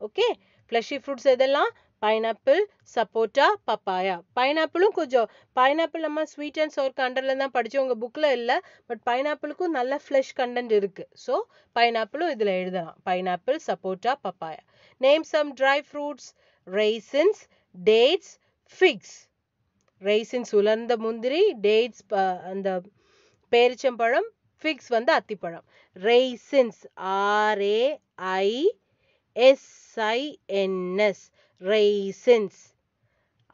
okay fleshy fruits எதெல்லாம்? பைனாப்பிள் சப்போட்டா பப்பாயா பைனாப்பிளும் கொஞ்சம் பைனாப்பிள் நம்ம ஸ்வீட் அண்ட் சோர் கண்டரில் தான் படித்தோம் உங்கள் புக்கில் இல்லை பட் பைனாப்பிளுக்கும் நல்ல ஃப்ளஷ் கண்டென்ட் இருக்குது ஸோ பைனாப்பிளும் இதில் எழுதலாம். பைனாப்பிள் சப்போட்டா papaya name some dry fruits raisins dates figs raisins உலர்ந்த முந்திரி டேட்ஸ் அந்த பேரிச்சம்பழம் ஃபிக்ஸ் வந்து அத்திப்பழம். Raisins R A I S I N S raisins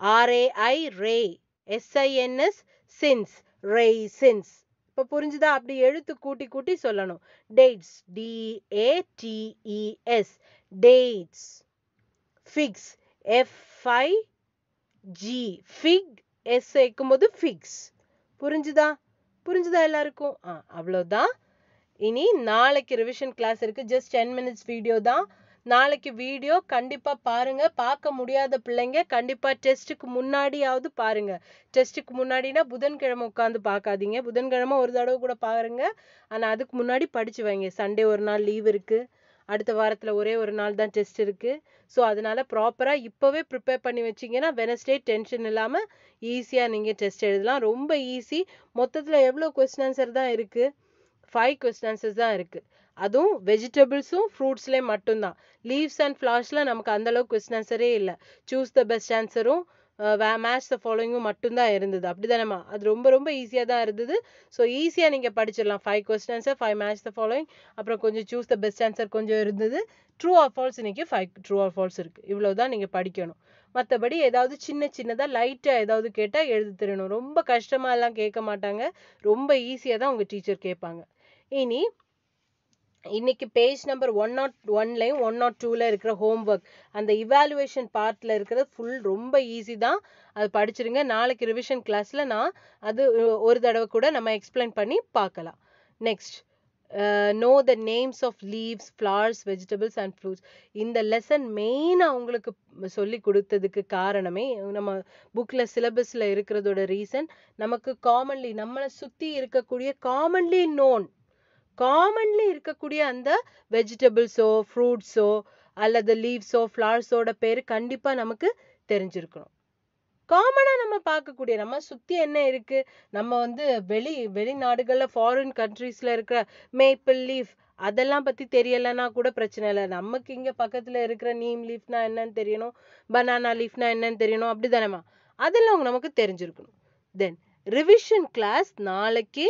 R A I ray S I N S சின்ஸ் ரெய்சின்ஸ் இப்போ புரிஞ்சுதா? அப்படி எழுத்து கூட்டி கூட்டி சொல்லணும். Dates D A T E S dates figs F I G fig S வைக்கும்போது ஃபிக்ஸ் புரிஞ்சுதா? புரிஞ்சுதா எல்லாருக்கும்? ஆ அவ்வளோதான் இனி நாளைக்கு ரிவிஷன் கிளாஸ் இருக்கு. ஜஸ்ட் டென் மினிட்ஸ் வீடியோ தான். நாளைக்கு வீடியோ கண்டிப்பா பாருங்க. பார்க்க முடியாத பிள்ளைங்க கண்டிப்பா டெஸ்ட்டுக்கு முன்னாடியாவது பாருங்க. டெஸ்ட்டுக்கு முன்னாடினா புதன்கிழமை உட்காந்து பார்க்காதீங்க. புதன்கிழமை ஒரு தடவை கூட பாருங்க. ஆனா அதுக்கு முன்னாடி படிச்சு வைங்க. சண்டே ஒரு நாள் லீவ் இருக்கு. அடுத்த வாரத்தில் ஒரே ஒரு நாள் தான் டெஸ்ட் இருக்கு. ஸோ அதனால ப்ராப்பராக இப்போவே ப்ரிப்பேர் பண்ணி வச்சீங்கன்னா வெனஸ்டே டென்ஷன் இல்லாமல் ஈஸியாக நீங்கள் டெஸ்ட் எழுதலாம். ரொம்ப ஈஸி மொத்தத்தில் எவ்வளோ கொஸ்டின் ஆன்சர் தான் இருக்கு? ஃபைவ் கொஸ்டின் ஆன்சர்ஸ் தான் இருக்கு. அதுவும் வெஜிடபிள்ஸும் ஃப்ரூட்ஸ்லேயே மட்டும்தான். லீவ்ஸ் அண்ட் ஃப்ளார்ஸில் நமக்கு அந்தளவுக்கு கொஸ்டின் ஆன்சரே இல்லை. சூஸ் த பெஸ்ட் ஆன்சரும் மேட்ச் த ஃபாலோயிங்கும் மட்டும்தான் இருந்தது. அப்படி தானேம்மா அது ரொம்ப ரொம்ப ஈஸியாக தான் இருந்தது. ஸோ ஈஸியாக நீங்கள் படிச்சிடலாம். Five question answer five match the following அப்புறம் கொஞ்சம் சூஸ் த பெஸ்ட் ஆன்சர் கொஞ்சம் இருந்தது. ட்ரூ ஆர் ஃபால்ஸ் இன்றைக்கி ஃபைவ் ட்ரூ ஆர் ஃபால்ஸ் இருக்குது இவ்வளோ தான் நீங்கள் படிக்கணும். மற்றபடி ஏதாவது சின்ன சின்னதாக லைட்டாக ஏதாவது கேட்டால் எழுதி தெரியணும் ரொம்ப கஷ்டமாக எல்லாம் கேட்க மாட்டாங்க. ரொம்ப ஈஸியாக தான் உங்கள் டீச்சர் கேட்பாங்க. இனி இன்னைக்கு பேஜ் நம்பர் ஒன் நாட் ஒன்லையும் ஒன் நாட் டூவில் இருக்கிற ஹோம்ஒர்க் அந்த இவாலுவேஷன் பார்ட்டில் இருக்கிறது ஃபுல் ரொம்ப ஈஸி தான். அது படிச்சிருங்க. நாளைக்கு ரிவிஷன் கிளாஸில் நான் அது ஒரு தடவை கூட நம்ம எக்ஸ்பிளைன் பண்ணி பார்க்கலாம். Next know the names of leaves flowers vegetables and fruits இந்த லெசன் மெயினாக உங்களுக்கு சொல்லி கொடுத்ததுக்கு காரணமே நம்ம புக்கில் சிலபஸில் இருக்கிறதோட ரீசன் நமக்கு காமன்லி நம்மளை சுற்றி இருக்கக்கூடிய காமன்லி நோன் காமன்லி இருக்கக்கூடிய அந்த வெஜிடபிள்ஸோ ஃப்ரூட்ஸோ அல்லது லீவ்ஸோ ஃப்ளவர்ஸோட பேர் கண்டிப்பாக நமக்கு தெரிஞ்சிருக்கணும். காமனாக நம்ம பார்க்கக்கூடிய நம்ம சுற்றி என்ன இருக்கு? நம்ம வந்து வெளி வெளிநாடுகளில் ஃபாரின் கண்ட்ரீஸில் இருக்கிற மேப்பிள் லீஃப் அதெல்லாம் பற்றி தெரியலைன்னா கூட பிரச்சனை இல்லை. நமக்கு இங்கே பக்கத்தில் இருக்கிற நீம் லீஃப்னா என்னன்னு தெரியணும்? பனானா லீஃப்னா என்னன்னு தெரியணும்? அப்படி தானேம்மா அதெல்லாம் நமக்கு தெரிஞ்சிருக்கணும். தென் ரிவிஷன் கிளாஸ் நாளைக்கு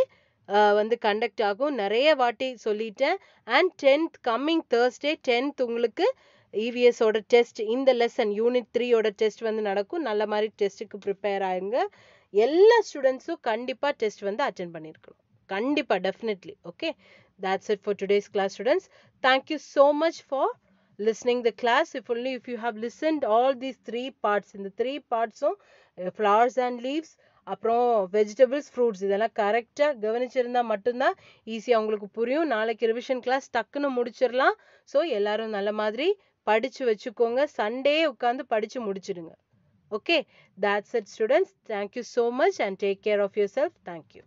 வந்து கண்டக்ட் ஆகும். நிறைய வாட்டி சொல்லிட்டேன். And tenth coming Thursday tenth உங்களுக்கு இவிஎஸோட டெஸ்ட் இந்த லெசன் யூனிட் த்ரீயோட டெஸ்ட் வந்து நடக்கும். நல்ல மாதிரி டெஸ்ட்டுக்கு ப்ரிப்பேர் ஆகுங்க எல்லா ஸ்டூடெண்ட்ஸும் கண்டிப்பாக டெஸ்ட் வந்து அட்டென்ட் பண்ணியிருக்கணும் கண்டிப்பாக definitely okay that's it for today's class students. Thank you so much for listening the class. If only if you have listened all these three parts in the three parts of uh, eh, flowers and leaves அப்புறம் vegetables fruits இதெல்லாம் கரெக்டாக கவனிச்சிருந்தா மட்டும்தான் ஈஸியாக உங்களுக்கு புரியும். நாளைக்கு revision class டக்குன்னு முடிச்சிடலாம். ஸோ எல்லாரும் நல்ல மாதிரி படித்து வச்சுக்கோங்க. சண்டே உட்காந்து படித்து முடிச்சிடுங்க. Okay that's it students thank you so much and take care of yourself thank you